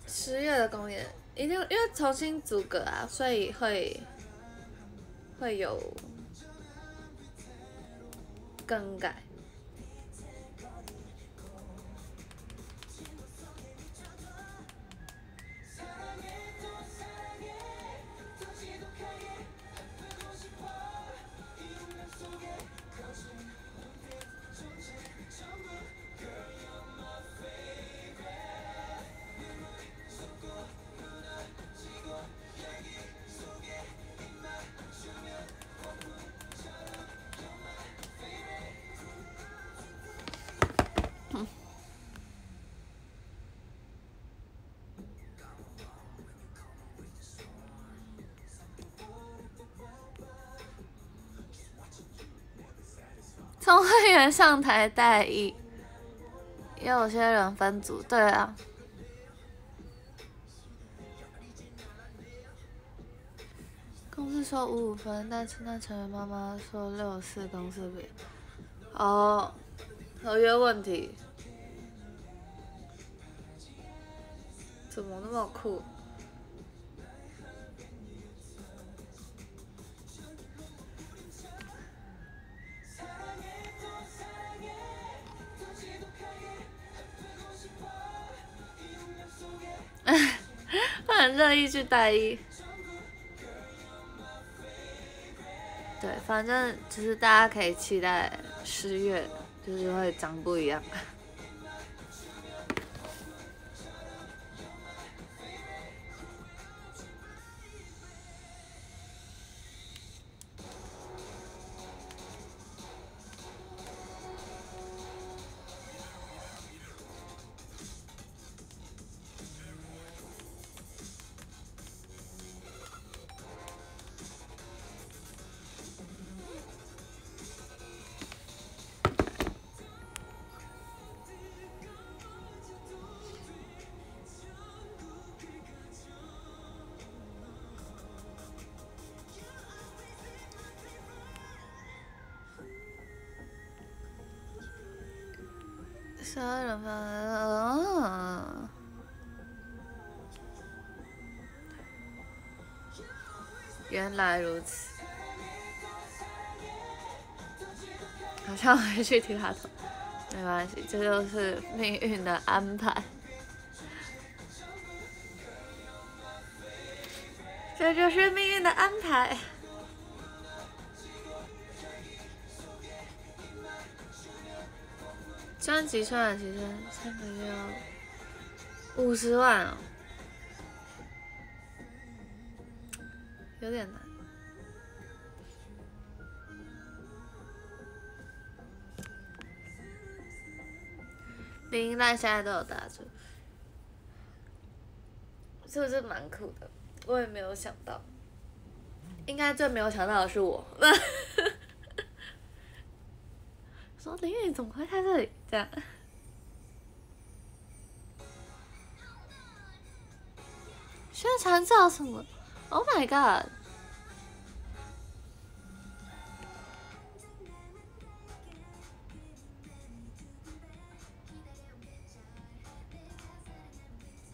A: 十月的公演一定因为重新组阁啊，所以会会有更改。从会员上台代役，也有些人分组，对啊。公司说五五分，但是那成员妈妈说六四公司比。哦，合约问题。怎么那么酷？乐意去待一，对，反正就是大家可以期待十月，就是会长不一样。杀人犯啊！原来如此，好像回去听他头，没关系，这就是命运的安排，这就是命运的安排。专辑出来其实三个月要五十万哦，有点难。林奈现在都有打出，是不是蛮酷的？我也没有想到，应该最没有想到的是我。说林雨怎么会在这里？这样，宣传照什么？Oh my god！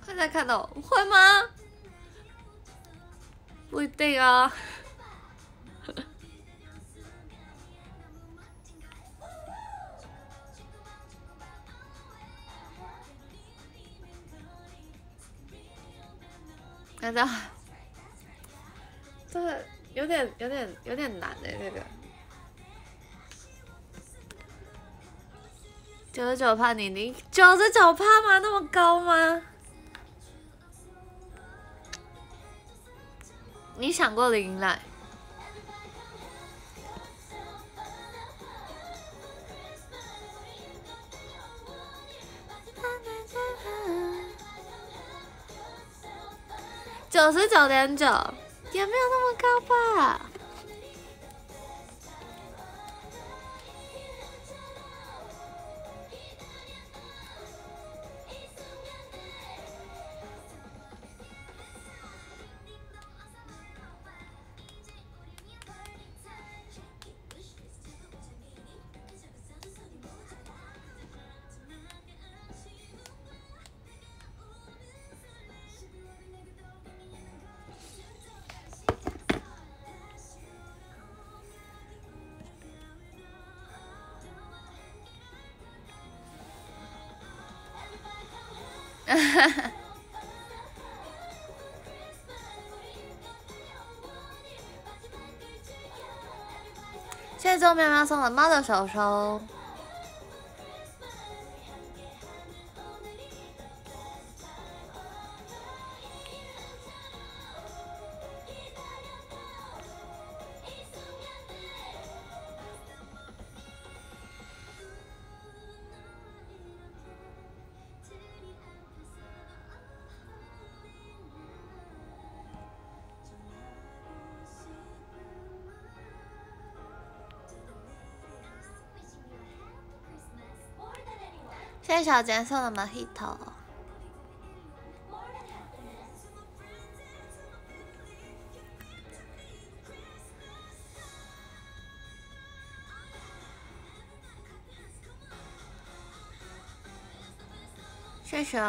A: 会再看到？会吗？不一定啊。难道？这个有点、有点、有点难哎，这个。九十九帕你你九十九帕吗？那么高吗？你想过林来？九十九点九，也没有那么高吧。喵喵送的猫的手手。谢谢小杰送的 Mojito。谢谢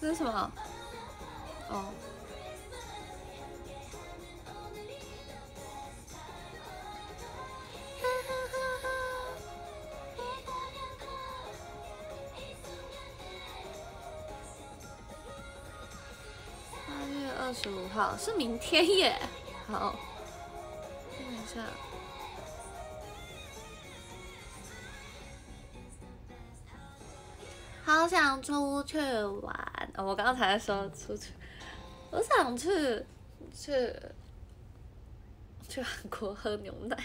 A: 这是什么？哦。八月二十五号是明天耶，好，看一下。好想出去玩，我刚才说出去，我想去去去韩国喝牛奶，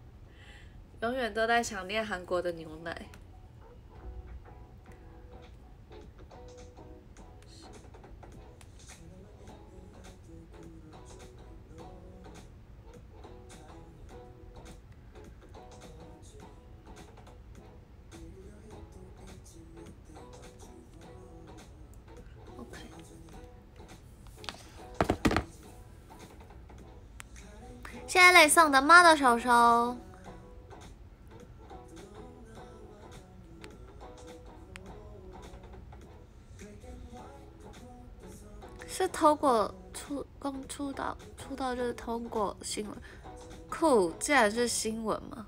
A: 永远都在想念韩国的牛奶。上的妈的手手。是通过出刚出道，出道就是通过新闻。酷，竟然是新闻吗？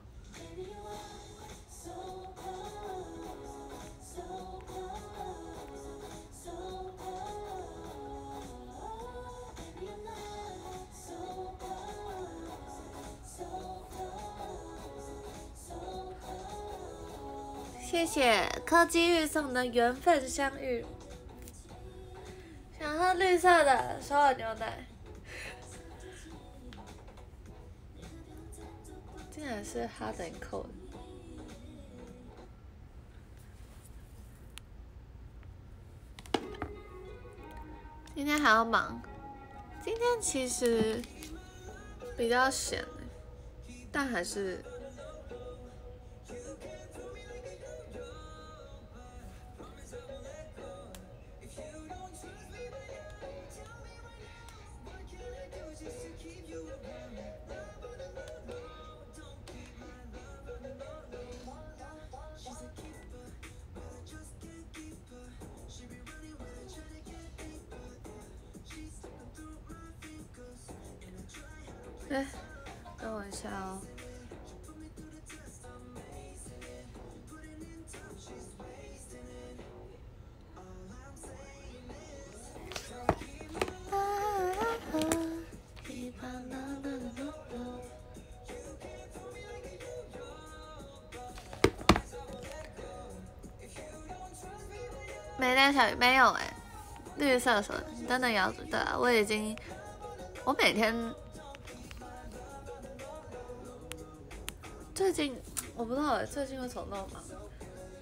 A: 谢科技玉送的缘分相遇。想喝绿色的所有牛奶。竟然是哈登扣。今天还要忙，今天其实比较闲，但还是。小雨没有哎，绿色手真的要对啊，我已经，我每天最近我不知道哎，最近为什么那么忙？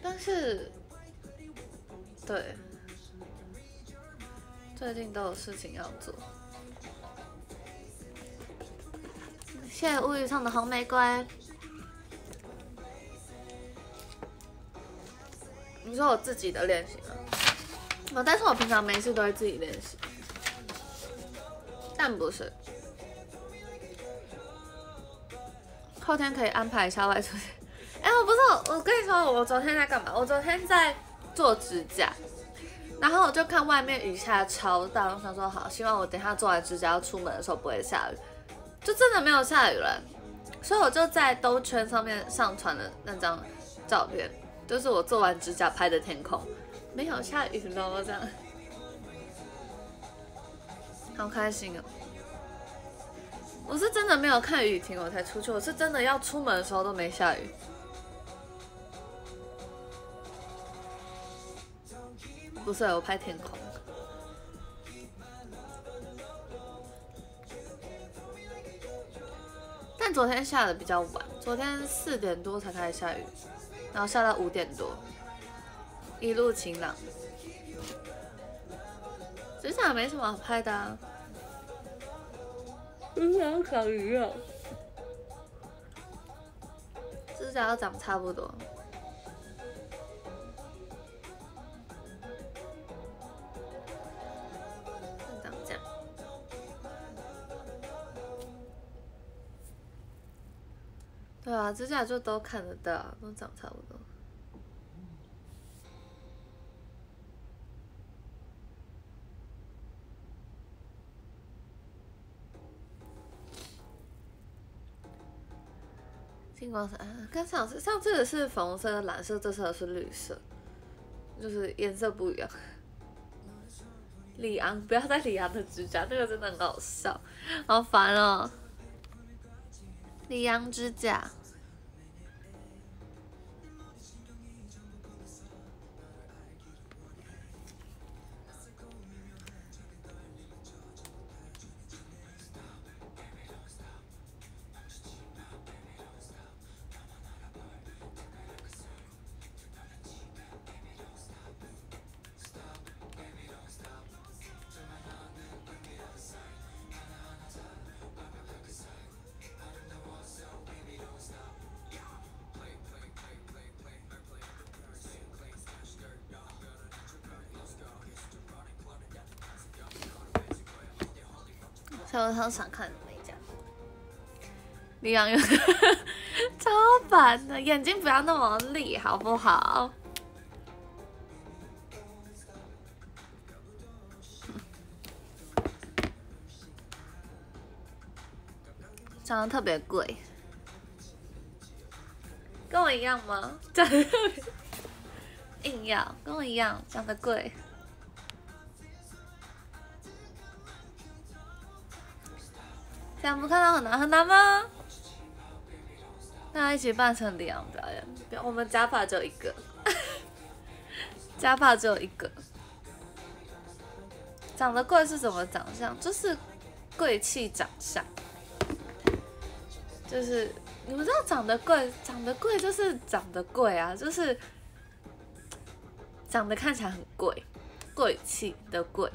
A: 但是对，最近都有事情要做。谢谢物语上的红玫瑰。你说我自己的练习吗？但是我平常没事都会自己练习，但不是，后天可以安排一下外出。哎，我不是我，我跟你说，我昨天在干嘛？我昨天在做指甲，然后我就看外面雨下超大，我想说好，希望我等下做完指甲要出门的时候不会下雨，就真的没有下雨了，所以我就在兜圈上面上传了那张照片，就是我做完指甲拍的天空。没有下雨喽，这样，好开心哦！我是真的没有看雨停我才出去，我是真的要出门的时候都没下雨。不是，我拍天空。但昨天下的比较晚，昨天四点多才开始下雨，然后下到五点多。一路晴朗，指甲没什么好拍的啊，指甲要烤鱼啊，指甲要长差不多，长这样，对啊，指甲就都看得到，都长差不多。金光色，跟上次上次的是粉红色、蓝色，这次的是绿色，就是颜色不一样。李昂，不要再李昂的指甲，这个真的很搞笑，好烦哦。李昂指甲。我超想看美甲，李阳有 超烦的，眼睛不要那么厉，好不好？长得特别贵，跟我一样吗？长得硬要跟我一样长得贵。这样不看到很难很难吗？大家一起扮成李阳表演，我们假发只有一个，假发只有一个。长得贵是什么长相？就是贵气长相，就是你们知道长得贵，长得贵就是长得贵啊，就是长得看起来很贵，贵气的贵，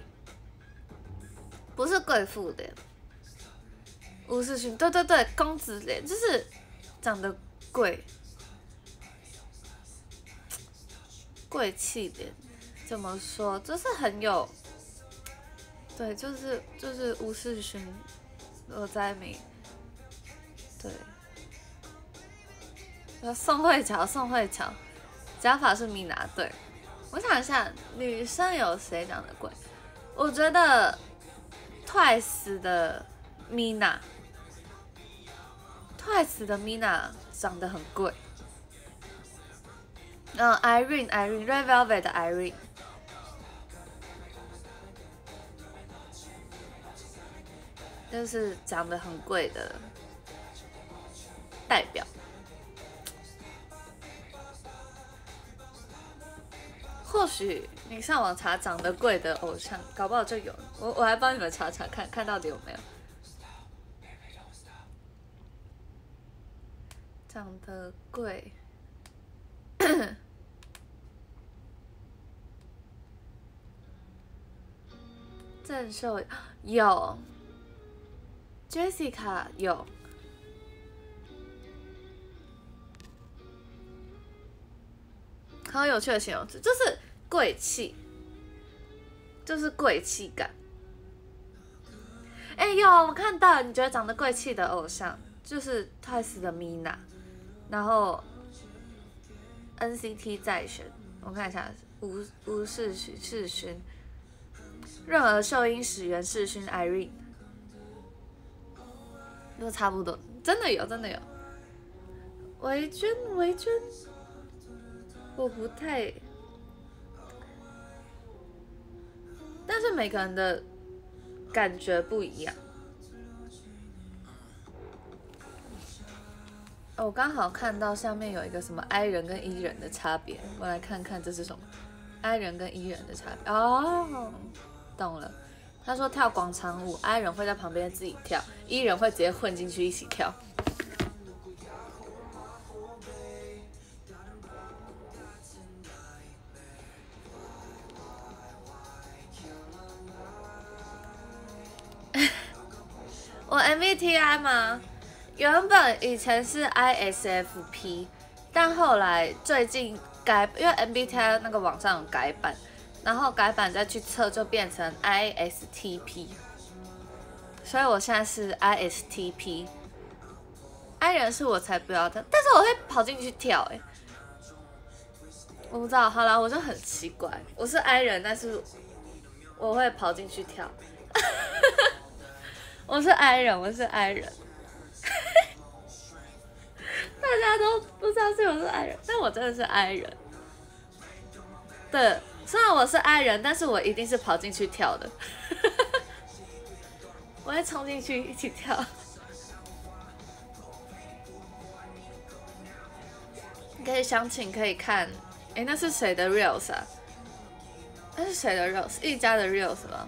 A: 不是贵妇脸。吴世勋，对对对，公子脸就是长得贵，贵气点，怎么说？就是很有，对，就是就是吴世勋，罗在明，对，宋慧乔，宋慧乔，假发是米娜，对，我想一下，女生有谁长得贵？我觉得 Twice 的米娜。快死的 Mina 长得很贵，嗯，Irene，Irene，Red Velvet 的 Irene，就是长得很贵的代表。或许你上网查长得贵的偶像，搞不好就有。我我还帮你们查查看看到底有没有。长得贵，郑秀有，Jessica 有，好有趣的形容词，就是贵气，就是贵气感。哎呦，我看到你觉得长得贵气的偶像，就是 Twice 的 Mina。然后，NCT 在选，我看一下，吴吴世勋世勋，润儿秀英始源世勋 Irene，都差不多，真的有真的有，维娟维娟，我不太，但是每个人的感觉不一样。我刚好看到下面有一个什么 I 人跟 E 人的差别，我来看看这是什么 I 人跟 E 人的差别哦，懂了。他说跳广场舞，I 人会在旁边自己跳，E 人会直接混进去一起跳。我 MBTI 吗？原本以前是 ISFP，但后来最近改，因为 MBTI 那个网上有改版，然后改版再去测就变成 ISTP，所以我现在是 ISTP。I 人是我才不要的，但是我会跑进去跳哎，我不知道，好了，我就很奇怪，我是 I 人，但是我会跑进去跳，我是 I 人，我是 I 人。大家都不知道是我是爱人，但我真的是爱人。对，虽然我是爱人，但是我一定是跑进去跳的。我会冲进去一起跳。可以详情可以看，哎，那是谁的 reels 啊？那是谁的 reels？一家的 reels 吗？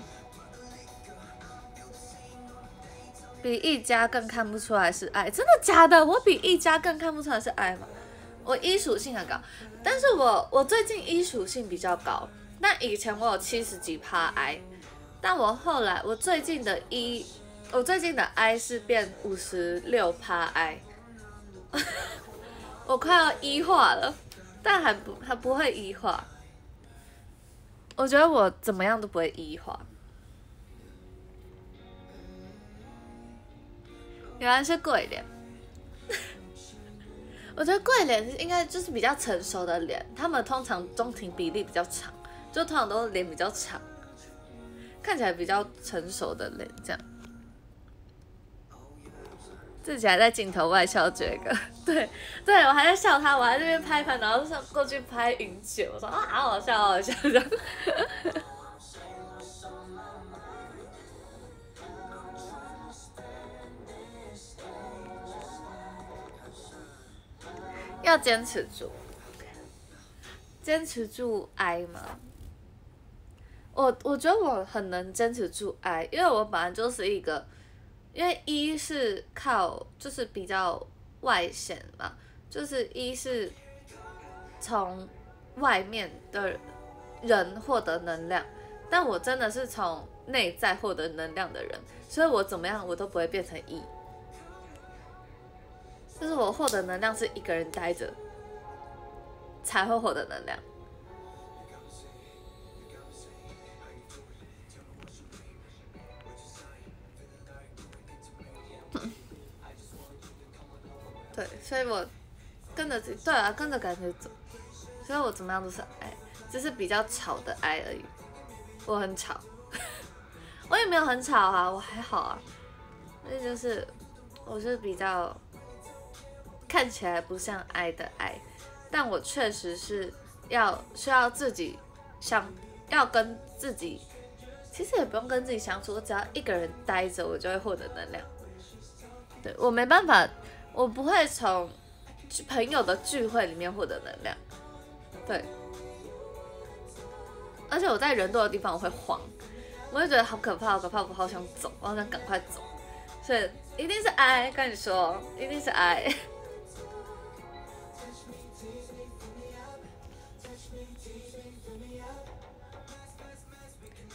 A: 比一家更看不出来是爱，真的假的？我比一家更看不出来是爱吗？我一属性很高，但是我我最近一属性比较高，那以前我有七十几趴 I，但我后来我最近的一，我最近的 I 是变五十六趴 I，我快要一化了，但还不还不会一化，我觉得我怎么样都不会一化。原来是贵脸，我觉得贵脸应该就是比较成熟的脸，他们通常中庭比例比较长，就通常都脸比较长，看起来比较成熟的脸这样。自己还在镜头外笑这个，对对，我还在笑他，我还在那边拍拍，然后上过去拍云姐，我说啊，好好笑，好好笑这样。要坚持住，坚持住爱吗？我我觉得我很能坚持住爱，因为我本来就是一个，因为一是靠就是比较外显嘛，就是一是从外面的人获得能量，但我真的是从内在获得能量的人，所以我怎么样我都不会变成一。就是我获得能量是一个人待着才会获得能量。对，所以我跟着自己，对啊，跟着感觉走，所以我怎么样都是爱，只是比较吵的爱而已。我很吵，我也没有很吵啊，我还好啊。那就是我是比较。看起来不像爱的爱，但我确实是要需要自己想要跟自己，其实也不用跟自己相处，我只要一个人待着，我就会获得能量。对我没办法，我不会从朋友的聚会里面获得能量。对，而且我在人多的地方我会慌，我会觉得好可怕，好可怕，我好想走，我好想赶快走。所以一定是爱，跟你说，一定是爱。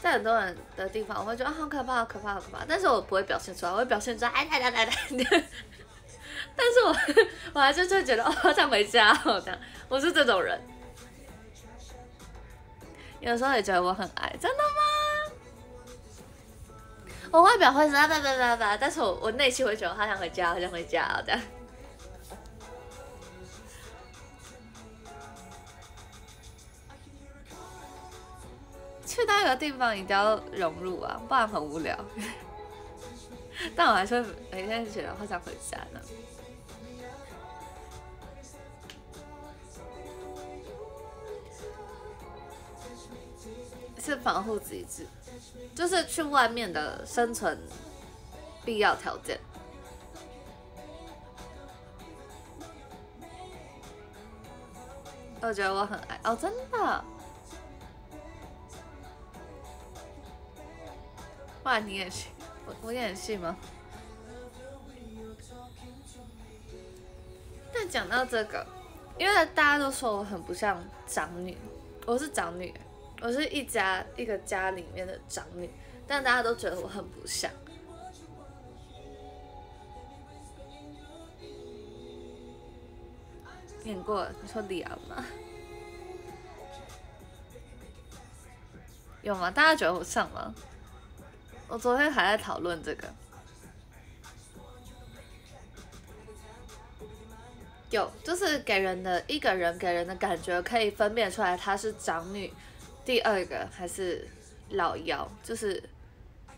A: 在很多人的地方，我会觉得啊好可怕，好可怕，好可怕。但是我不会表现出来，我会表现出来，哎来来来来。但是我我还是就觉得哦，好想回家哦，这样。我是这种人。有时候也觉得我很爱，真的吗？我外表会是啊，叭叭叭叭，但是我我内心会觉得好想回家，好想回家这样。去到一个地方一定要融入啊，不然很无聊。但我还是每天觉得好想回家呢。是防护机制，就是去外面的生存必要条件。我觉得我很爱哦，真的。哇，你演戏，我我演戏吗？但讲到这个，因为大家都说我很不像长女，我是长女，我是一家一个家里面的长女，但大家都觉得我很不像。演过，你说李昂吗？有吗？大家觉得我像吗？我昨天还在讨论这个，有就是给人的一个人给人的感觉可以分辨出来他是长女，第二个还是老幺，就是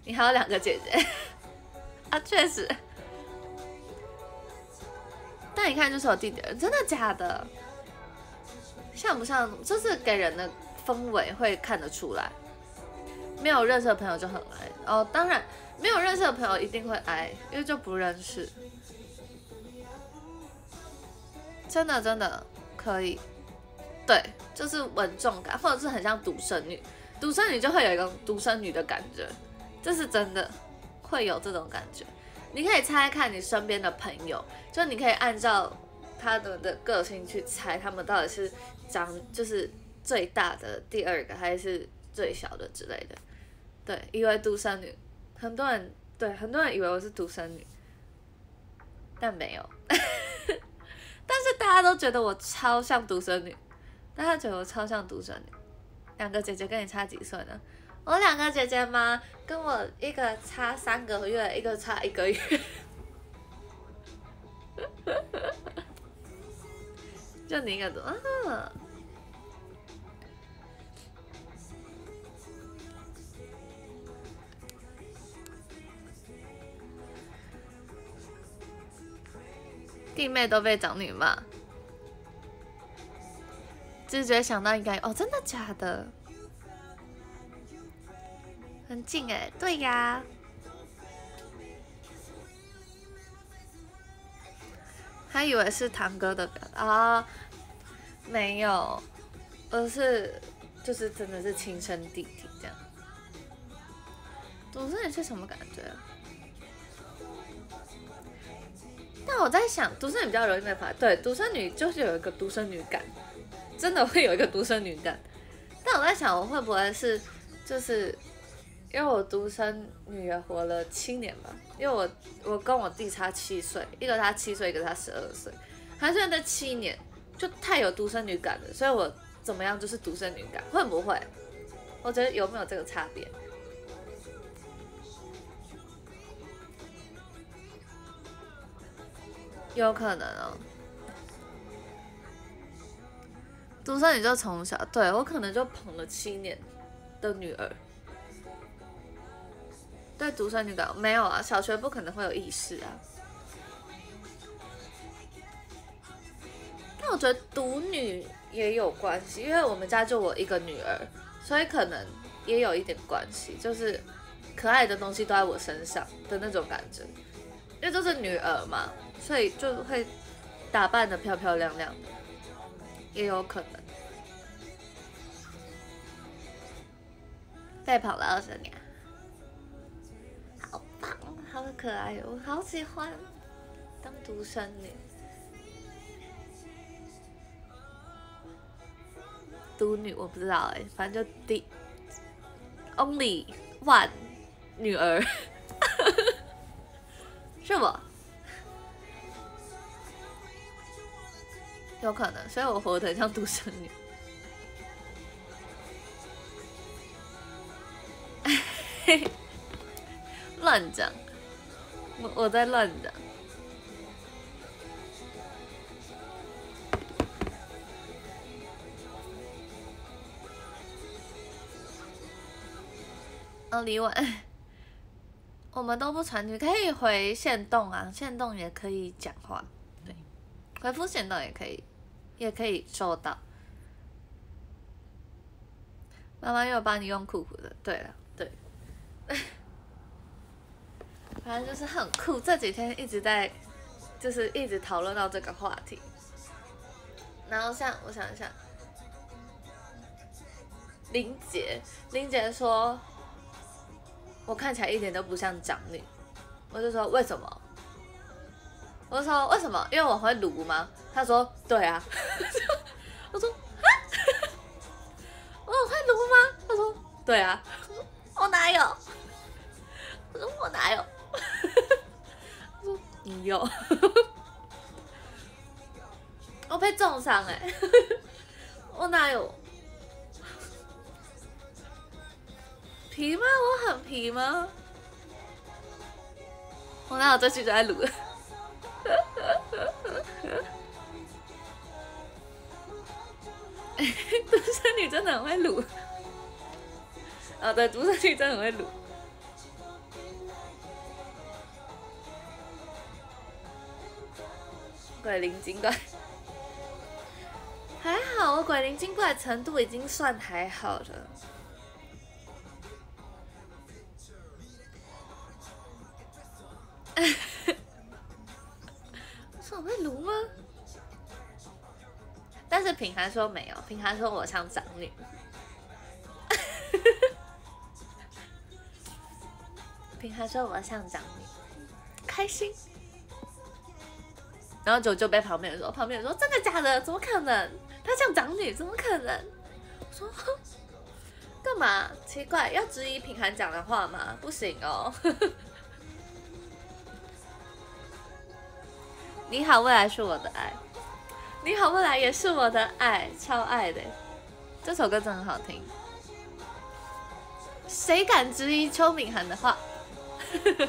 A: 你还有两个姐姐 啊，确实，但一看就是我弟弟，真的假的？像不像？就是给人的氛围会看得出来。没有认识的朋友就很爱哦，当然没有认识的朋友一定会爱，因为就不认识。真的真的可以，对，就是稳重感，或者是很像独生女，独生女就会有一个独生女的感觉，这是真的会有这种感觉。你可以猜看你身边的朋友，就你可以按照他们的个性去猜，他们到底是长就是最大的第二个还是最小的之类的。对，以为独生女，很多人对很多人以为我是独生女，但没有，但是大家都觉得我超像独生女，大家觉得我超像独生女。两个姐姐跟你差几岁呢？我两个姐姐吗？跟我一个差三个月，一个差一个月，就你一个多啊。弟妹都被长女骂，直觉想到应该哦，真的假的？很近哎，对呀。他以为是堂哥的表啊，没有，而是就是真的是亲生弟弟这样。独生女是什么感觉？但我在想，独生女比较容易被发，对，独生女就是有一个独生女感，真的会有一个独生女感。但我在想，我会不会是就是。因为我独生女儿活了七年吧，因为我我跟我弟差七岁，一个他七岁，一个他十二岁，还是这七年，就太有独生女感了，所以我怎么样就是独生女感，会不会？我觉得有没有这个差别？有可能哦，独生女就从小对我可能就捧了七年的女儿。对独生女感没有啊，小学不可能会有意识啊。但我觉得独女也有关系，因为我们家就我一个女儿，所以可能也有一点关系，就是可爱的东西都在我身上的那种感觉。因为都是女儿嘛，所以就会打扮的漂漂亮亮的，也有可能。被跑了二十年。好棒，好可爱哟，我好喜欢当独生女。独女我不知道哎，反正就第 only one 女儿，是不？有可能，所以我活得像独生女。嘿 嘿乱讲。我我在乱讲。哦，李婉，我们都不传你可以回线动啊，线动也可以讲话，对，回复线动也可以，也可以收到。妈妈又帮你用酷酷的，对了，对。反正就是很酷，这几天一直在，就是一直讨论到这个话题。然后像我想一下，林姐，林姐说，我看起来一点都不像长女，我就说为什么？我就说为什么？因为我会撸吗？他 说对啊。我说啊，我会撸吗？他说对啊。我哪有？我说我哪有？你有，我被重伤哎！我哪有皮吗？我很皮吗？我哪有这句在撸？独生女真的很会撸。啊，对，独生女真的很会撸。鬼灵精怪，还好，我鬼灵精怪程度已经算还好了。我说我会撸吗？但是品涵说没有，品涵说我像长女。品涵说我像长女，开心。然后就就被旁边人说，旁边人说真的假的？怎么可能？她像长女，怎么可能？我说干嘛？奇怪，要质疑品涵讲的话吗？不行哦。你好，未来是我的爱。你好，未来也是我的爱，超爱的。这首歌真的很好听。谁敢质疑邱敏涵的话？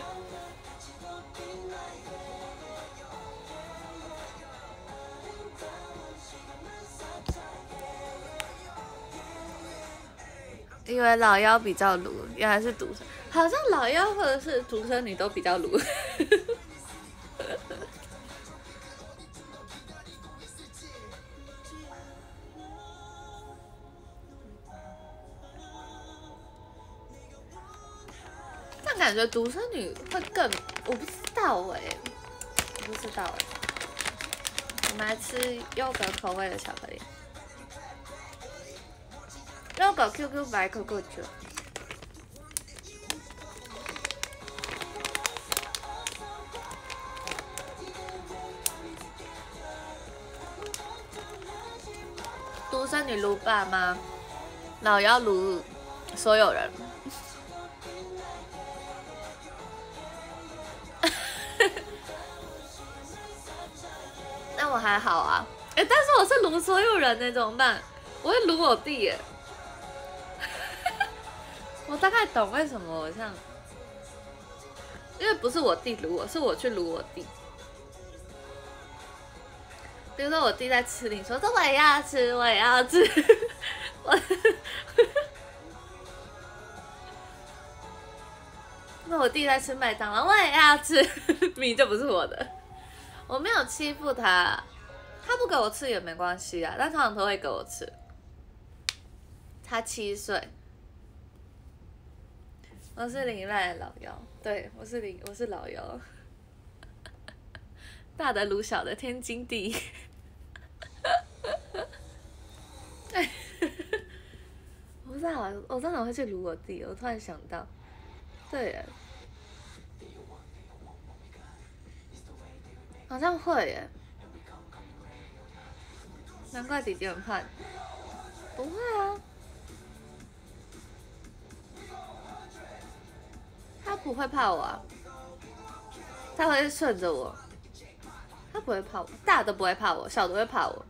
A: 因为老妖比较鲁，原来是独生，好像老妖或者是独生女都比较鲁。觉独生女会更，我不知道哎、我不知道哎、我们来吃优格口味的巧克力，优格 QQ 白可可酒。独生女撸爸妈，老幺撸所有人。还好啊，哎、但是我是撸所有人呢，怎么办？我会撸我弟耶。我大概懂为什么我像，因为不是我弟撸我，是我去撸我弟。比如说我弟在吃零食，说我也要吃，我也要吃，我。那我弟在吃麦当劳，我也要吃，米就不是我的。我没有欺负他，他不给我吃也没关系啊，但通常都会给我吃。他七岁，我是林赖老幺，对我是林，我是老幺，大的如小的，天经地义。我不知道，我真的会去撸我弟，我突然想到，对，好像会耶，难怪弟弟很怕，不会啊，他不会怕我啊，他会顺着我，他不会怕我，大的不会怕我，小的会怕我。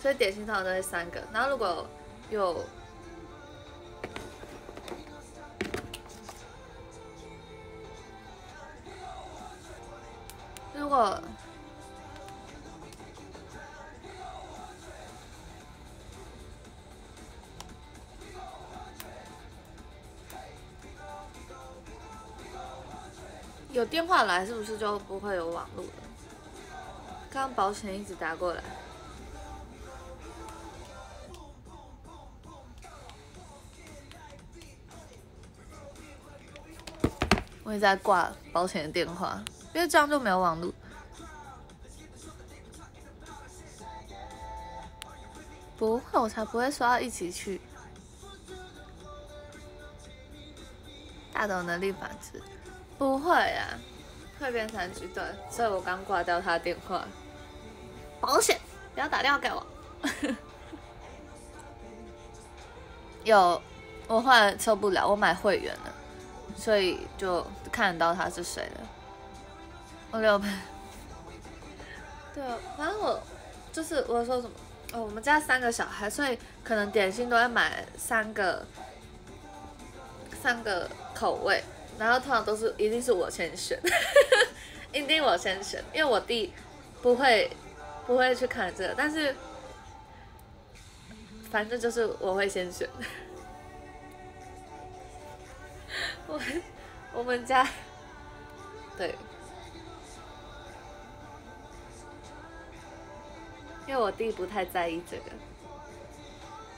A: 所以点心通常都是三个，然后如果有如果有电话来，是不是就不会有网络了？刚保险一直打过来。我也在挂保险的电话，因为这样就没有网络。不会，我才不会说要一起去。大的有能力反制，不会啊、会变三局对，所以我刚挂掉他的电话。保险，不要打电话给我。有，我后来受不了，我买会员了。所以就看得到他是谁了。我六倍。对啊，反正我就是我说什么哦，我们家三个小孩，所以可能点心都要买三个三个口味，然后通常都是一定是我先选，一定我先选，因为我弟不会不会去看这个，但是反正就是我会先选。我我们家对，因为我弟不太在意这个，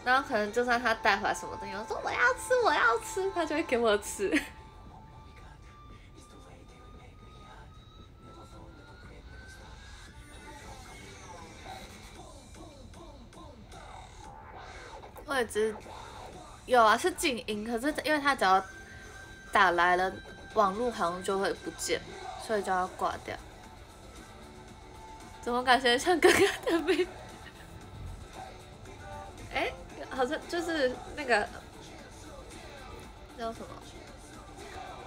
A: 然后可能就算他带回来什么东西，我说我要吃我要吃，他就会给我吃。我也只有啊，是静音，可是因为他只要打来了，网络好像就会不见，所以就要挂掉。怎么感觉像哥哥的被？哎、好像就是那个叫什么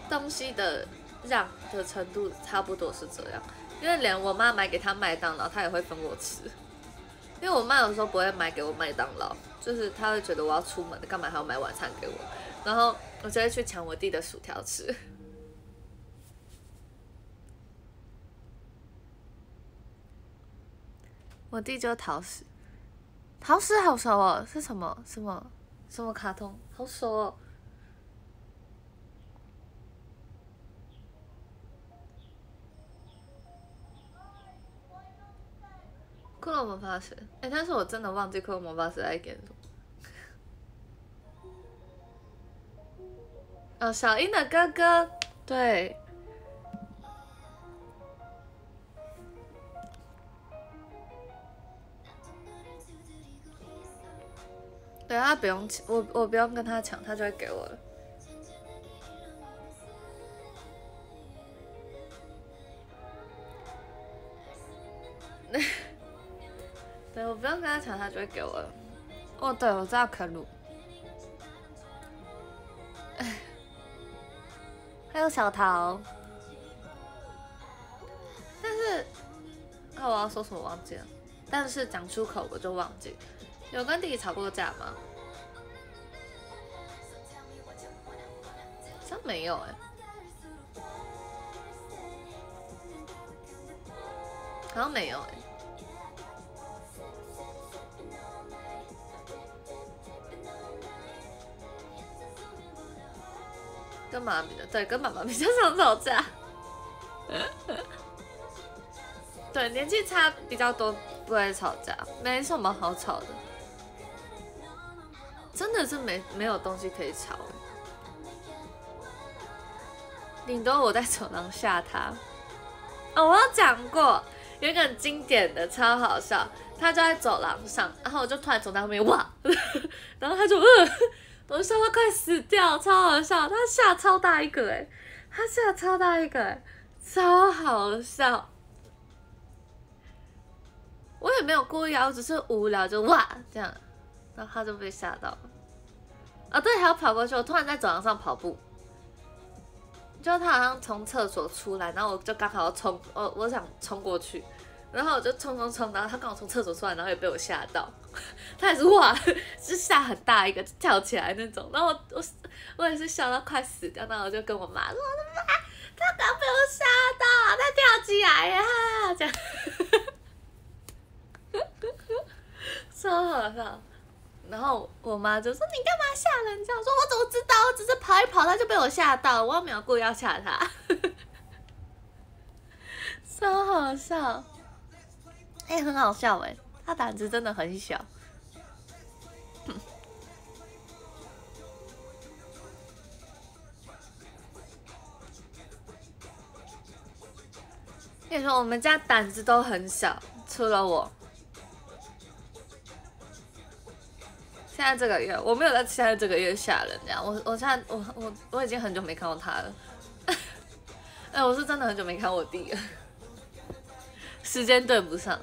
A: 东西的让的程度差不多是这样，因为连我妈买给他麦当劳，他也会分我吃。因为我妈有时候不会买给我麦当劳，就是她会觉得我要出门，干嘛还要买晚餐给我？然后我就会去抢我弟的薯条吃。我弟就桃矢，桃矢好熟哦，是什么什么什么卡通？好熟哦。骷髅魔法使，哎、但是我真的忘记骷髅魔法使在演什么。哦，小英的哥哥，对。对他不用抢，我我不用跟他抢，他就会给我了。对，我不用跟他抢，他就会给我了。哦，对，我知道可鲁。还有小桃，但是，那我要说什么忘记了？但是讲出口我就忘记。有跟弟弟吵过架吗？好像没有哎，好像没有哎。跟妈妈比的，对，跟妈妈比较常吵架。对，年纪差比较多，不会吵架，没什么好吵的。真的是没没有东西可以吵，顶多我在走廊吓他。哦，我有讲过，有一个很经典的，超好笑。他就在走廊上，然后我就突然走到后面，哇！然后他就，呃，我就笑他快死掉，超好笑。他吓超大一个，哎，他吓超大一个，哎，超好笑。我也没有故意啊，我只是无聊就哇这样。然后他就被吓到了，啊对，还要跑过去。我突然在走廊上跑步，就他好像从厕所出来，然后我就刚好要冲，我我想冲过去，然后我就冲冲冲，然后他刚好从厕所出来，然后也被我吓到，他也是哇，是吓很大一个，跳起来那种，然后我我我也是笑到快死掉，然后我就跟我妈说，我的妈，他刚被我吓到，他跳起来呀，这样，超好笑。然后我妈就说：“你干嘛吓人？”这样说：“我怎么知道？我只是跑一跑，他就被我吓到。我又没有故意要吓他。”超好笑，哎，很好笑哎，他胆子真的很小。跟你说，我们家胆子都很小，除了我。现在这个月我没有在现在这个月吓人，这样我我现在我我我已经很久没看到他了，哎，我是真的很久没看我弟了，时间对不上。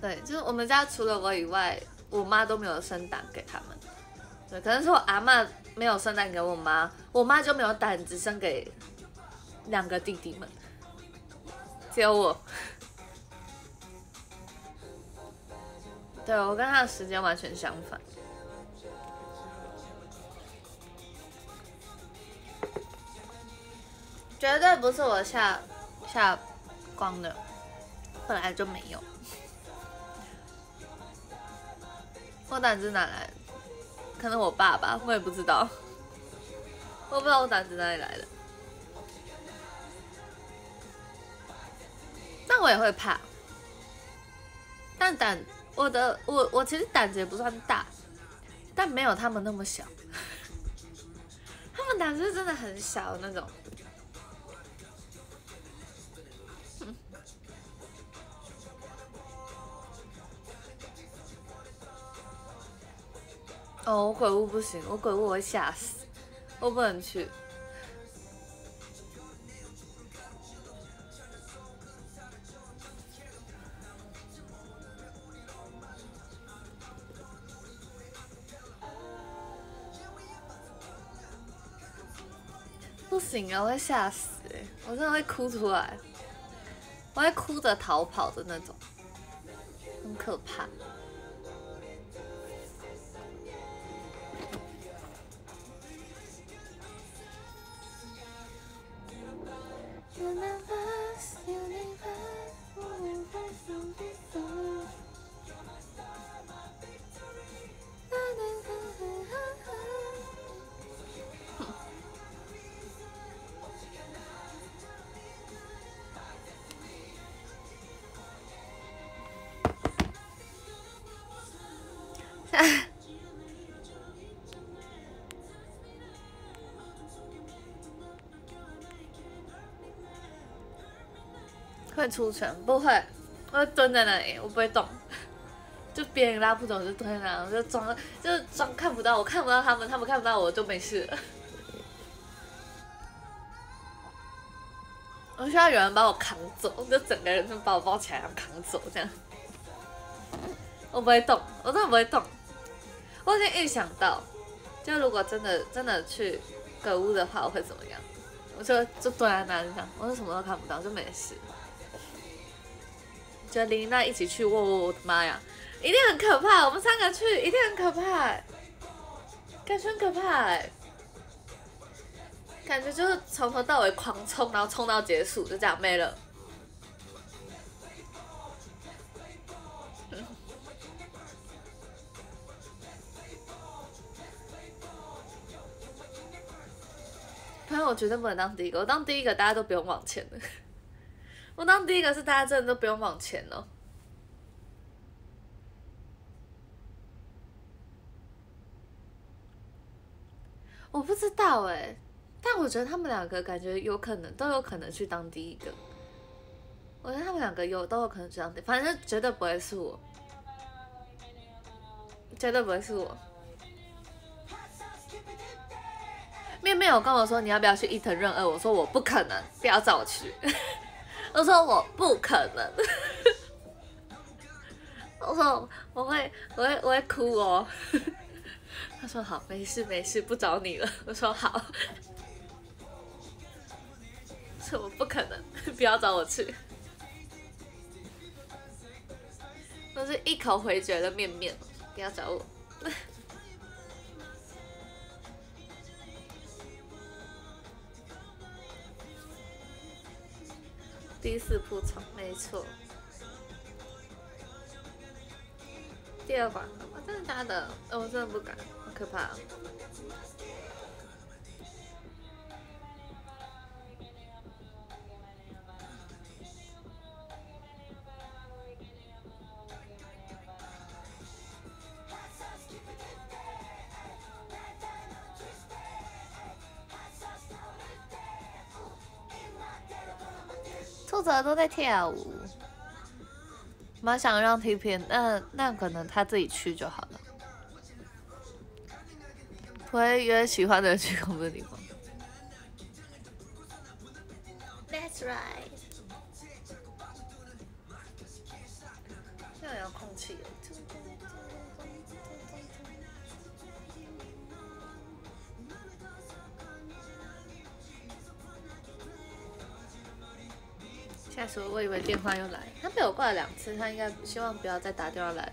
A: 对，就是我们家除了我以外，我妈都没有生蛋给他们。对，可能是我阿妈没有生蛋给我妈，我妈就没有胆子生给两个弟弟们。只有我，对我跟他的时间完全相反，绝对不是我下下光的，本来就没有。我胆子哪来？可能我爸爸，我也不知道，我不知道我胆子哪里来的。但我也会怕，但胆我的我我其实胆子也不算大，但没有他们那么小，他们胆子真的很小的那种。哦，我鬼屋不行，我鬼屋我会吓死，我不能去。不行啊，我会吓死！我真的会哭出来，我会哭着逃跑的那种，很可怕。Universe, universe, moving fast from this earth. You're my star, my victory. 出拳？不会，我会蹲在那里，我不会动。就别人拉不走，就蹲在那，我就装，就装看不到，我看不到他们，他们看不到我，就没事。我需要有人把我扛走，就整个人就把我抱起来，然后扛走这样。我不会动，我真的不会动。我已经预想到，就如果真的真的去鬼屋的话，我会怎么样？我就就蹲在那这样，我就什么都看不到，就没事。就林娜一起去，我我我的妈呀，一定很可怕！我们三个去，一定很可怕，感觉很可怕，感觉就是从头到尾狂冲，然后冲到结束，就这样没了。朋友，我绝对不能当第一个。我当第一个，大家都不用往前了。我当第一个是大家真的都不用往前了。我不知道哎，但我觉得他们两个感觉有可能都有可能去当第一个。我觉得他们两个有都有可能去当第，反正绝对不会是我，绝对不会是我。面面有跟我说你要不要去伊藤润二，我说我不可能，不要找我去。我说我不可能。我说我会我会我会哭哦。他说好，没事没事，不找你了。我说好。说我不可能，不要找我去。都是一口回绝的面面，不要找我。第四铺床，没错。第二关，真的假的？我真的不敢，好可怕。负责都在跳舞，蛮想让 T P，那那可能他自己去就好了。不会约喜欢的人去恐怖的地方。That's right。吓死我！我以为电话又来，他被我挂了两次，他应该希望不要再打电话来。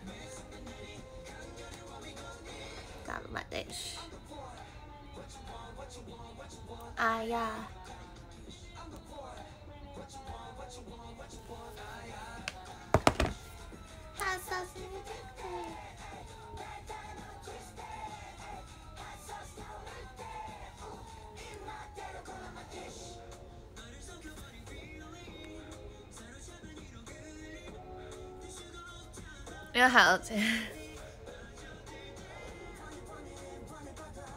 A: 打了买电视。哎呀！因为因为还要这样，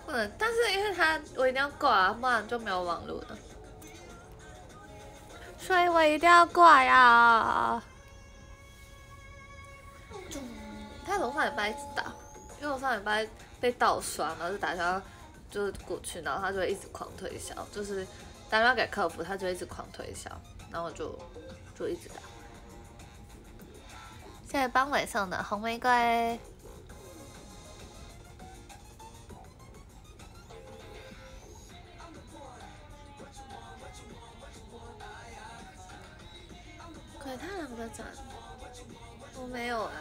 A: 不能，但是因为他我一定要挂啊，不然就没有网络了，所以我一定要挂呀。他从上礼拜一直打，因为我上礼拜被盗刷，然后就打电话就是过去，然后他就会一直狂推销，就是打电话给客服，他就一直狂推销，然后就就一直打。谢谢帮伟送的红玫瑰。鬼太郎的钻，我没有啊。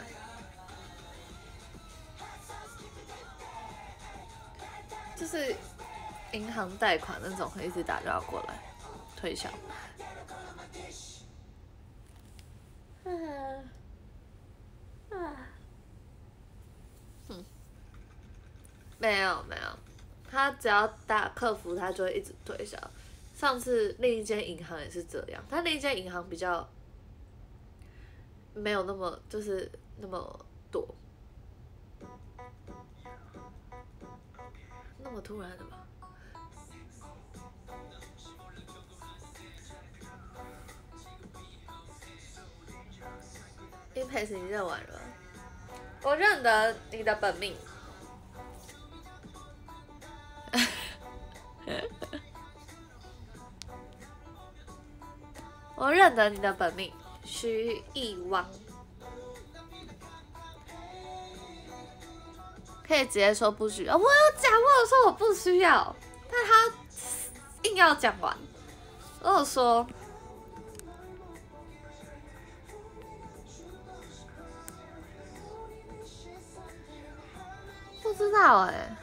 A: 就是银行贷款那种，会一直打电话过来推销。嗯。啊，嗯，没有没有，他只要打客服，他就会一直推销。上次另一间银行也是这样，他另一间银行比较没有那么就是那么多，那么突然的吗？配词你认完了？我认得你的本命。我认得你的本命，徐艺汪。可以直接说不需要，我有讲，我有说我不需要，但他硬要讲完。我有说，不知道哎。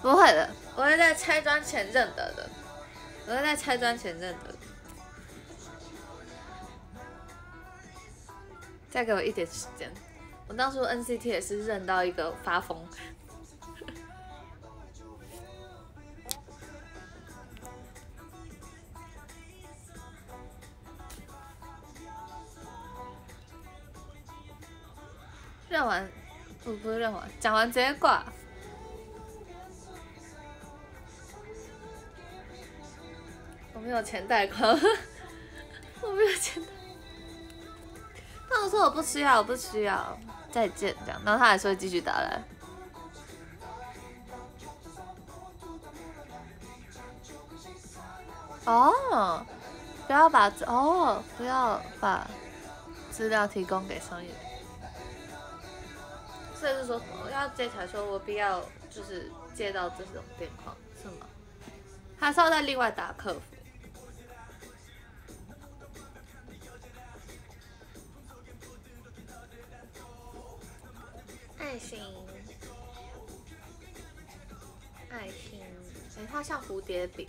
A: 不会的，我会在拆砖前认得的。我会在拆砖前认得。再给我一点时间，我当初 NCT 也是认到一个发疯。认完，不不是认完，讲完直接挂。我没有钱贷款，我没有钱。那我说我不需要，我不需要，再见这样。然后他还是会继续打来。哦，不要把哦，不要把资料提供给商业。所以是说，我要接起来说，我必要，就是接到这种电话，是吗？还是要再另外打客服？爱心，爱心，哎，它像蝴蝶饼。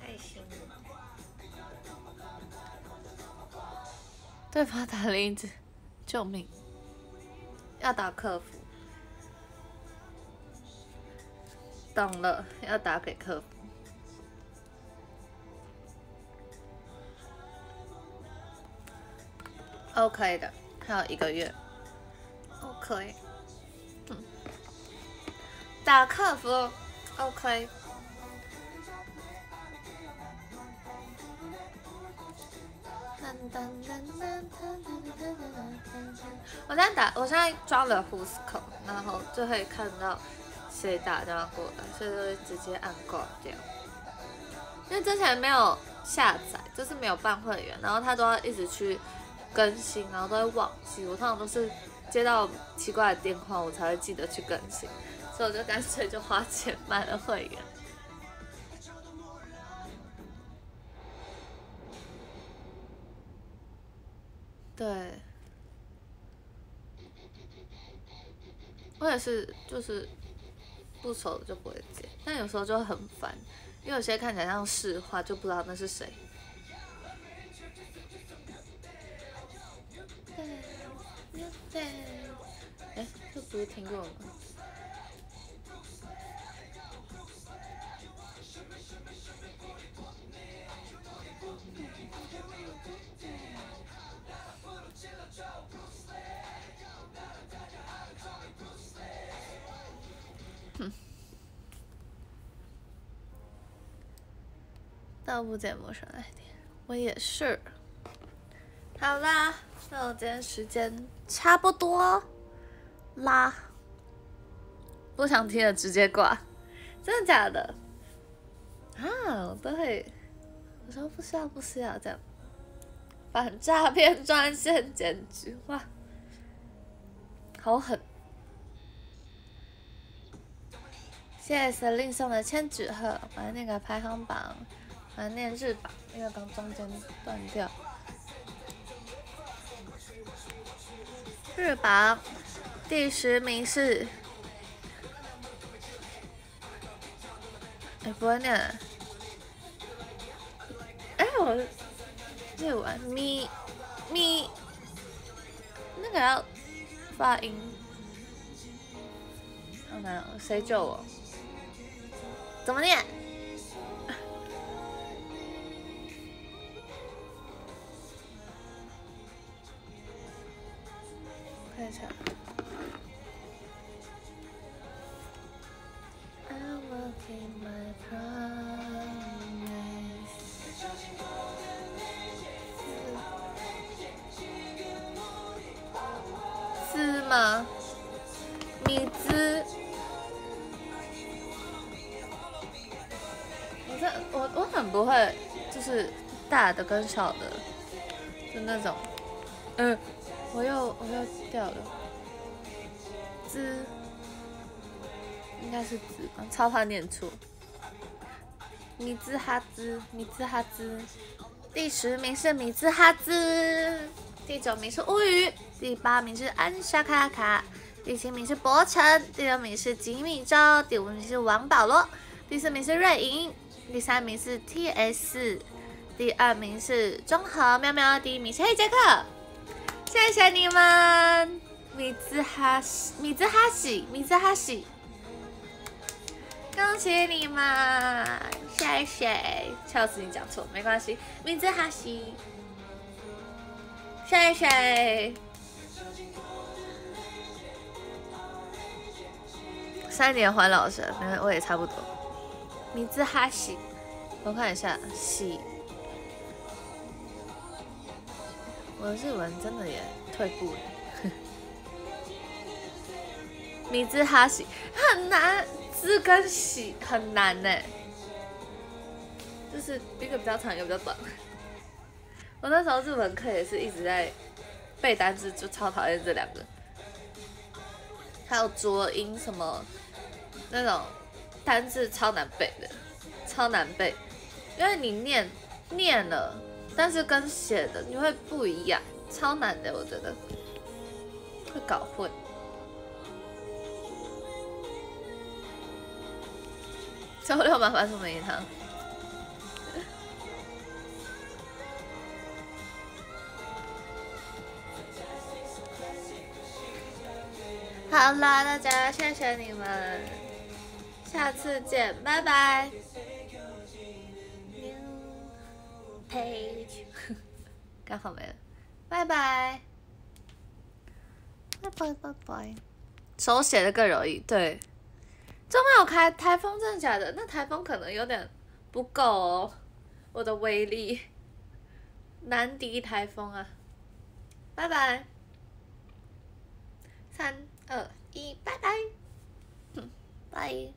A: 爱心，对方打铃子，救命！要打客服，懂了，要打给客服。OK 的。还有一个月，OK，嗯，打客服，OK。我现在打，我现在装了 Who's Call，然后就可以看到谁打电话过来，所以就会直接按挂掉。因为之前没有下载，就是没有办会员，然后他都要一直去。更新，然后都会忘记。我通常都是接到奇怪的电话，我才会记得去更新，所以我就干脆就花钱买了会员。对，我也是，就是不熟就不会接，但有时候就很烦，因为有些看起来像市话，就不知道那是谁。对，哎，这不是听过吗？哼，倒不节目上来电，我也是。好啦。那我今天时间差不多啦，不想听的直接挂，真的假的？啊，我都会，我说不需要不需要这样，反诈骗专线简直哇，好狠！谢谢 Selin 送的千纸鹤，玩那个排行榜，玩念日榜，因为刚中间断掉。日榜第十名是，哎，不会念，哎，我日文咪咪，那个要发音，好难，谁救我？怎么念？快欢你大的跟小的，就那种，嗯，我又我又掉了，滋，应该是滋吧，超怕念错。米兹哈兹，米兹哈兹，第十名是米兹哈兹，第九名是乌鱼，第八名是安沙卡卡，第七名是博成，第六名是吉米周，第五名是王保罗，第四名是瑞莹，第三名是 T.S，第二名是中和喵喵，第一名是黑杰克，谢谢你们，米兹哈西，米兹哈西，米兹哈西。恭喜你们，谢谢。笑死你讲错，没关系。米兹哈西，谢谢。三年还老师，没我也差不多。名字哈西，我看一下西。我的日文真的也退步了。米字哈西很难。字跟喜很难呢，就是一个比较长，一个比较短。我那时候日文课也是一直在背单词，就超讨厌这两个。还有浊音什么那种单字超难背的，超难背，因为你念念了，但是跟写的你会不一样，超难的，我觉得会搞混。周六麻烦送们一趟。好啦，大家谢谢你们，下次见，拜拜。Page，刚好没了，拜拜。拜拜拜拜。手写的更容易，对。周末有开台风，真的假的？那台风可能有点不够哦，我的威力难敌台风啊！拜拜，三二一，拜拜，拜。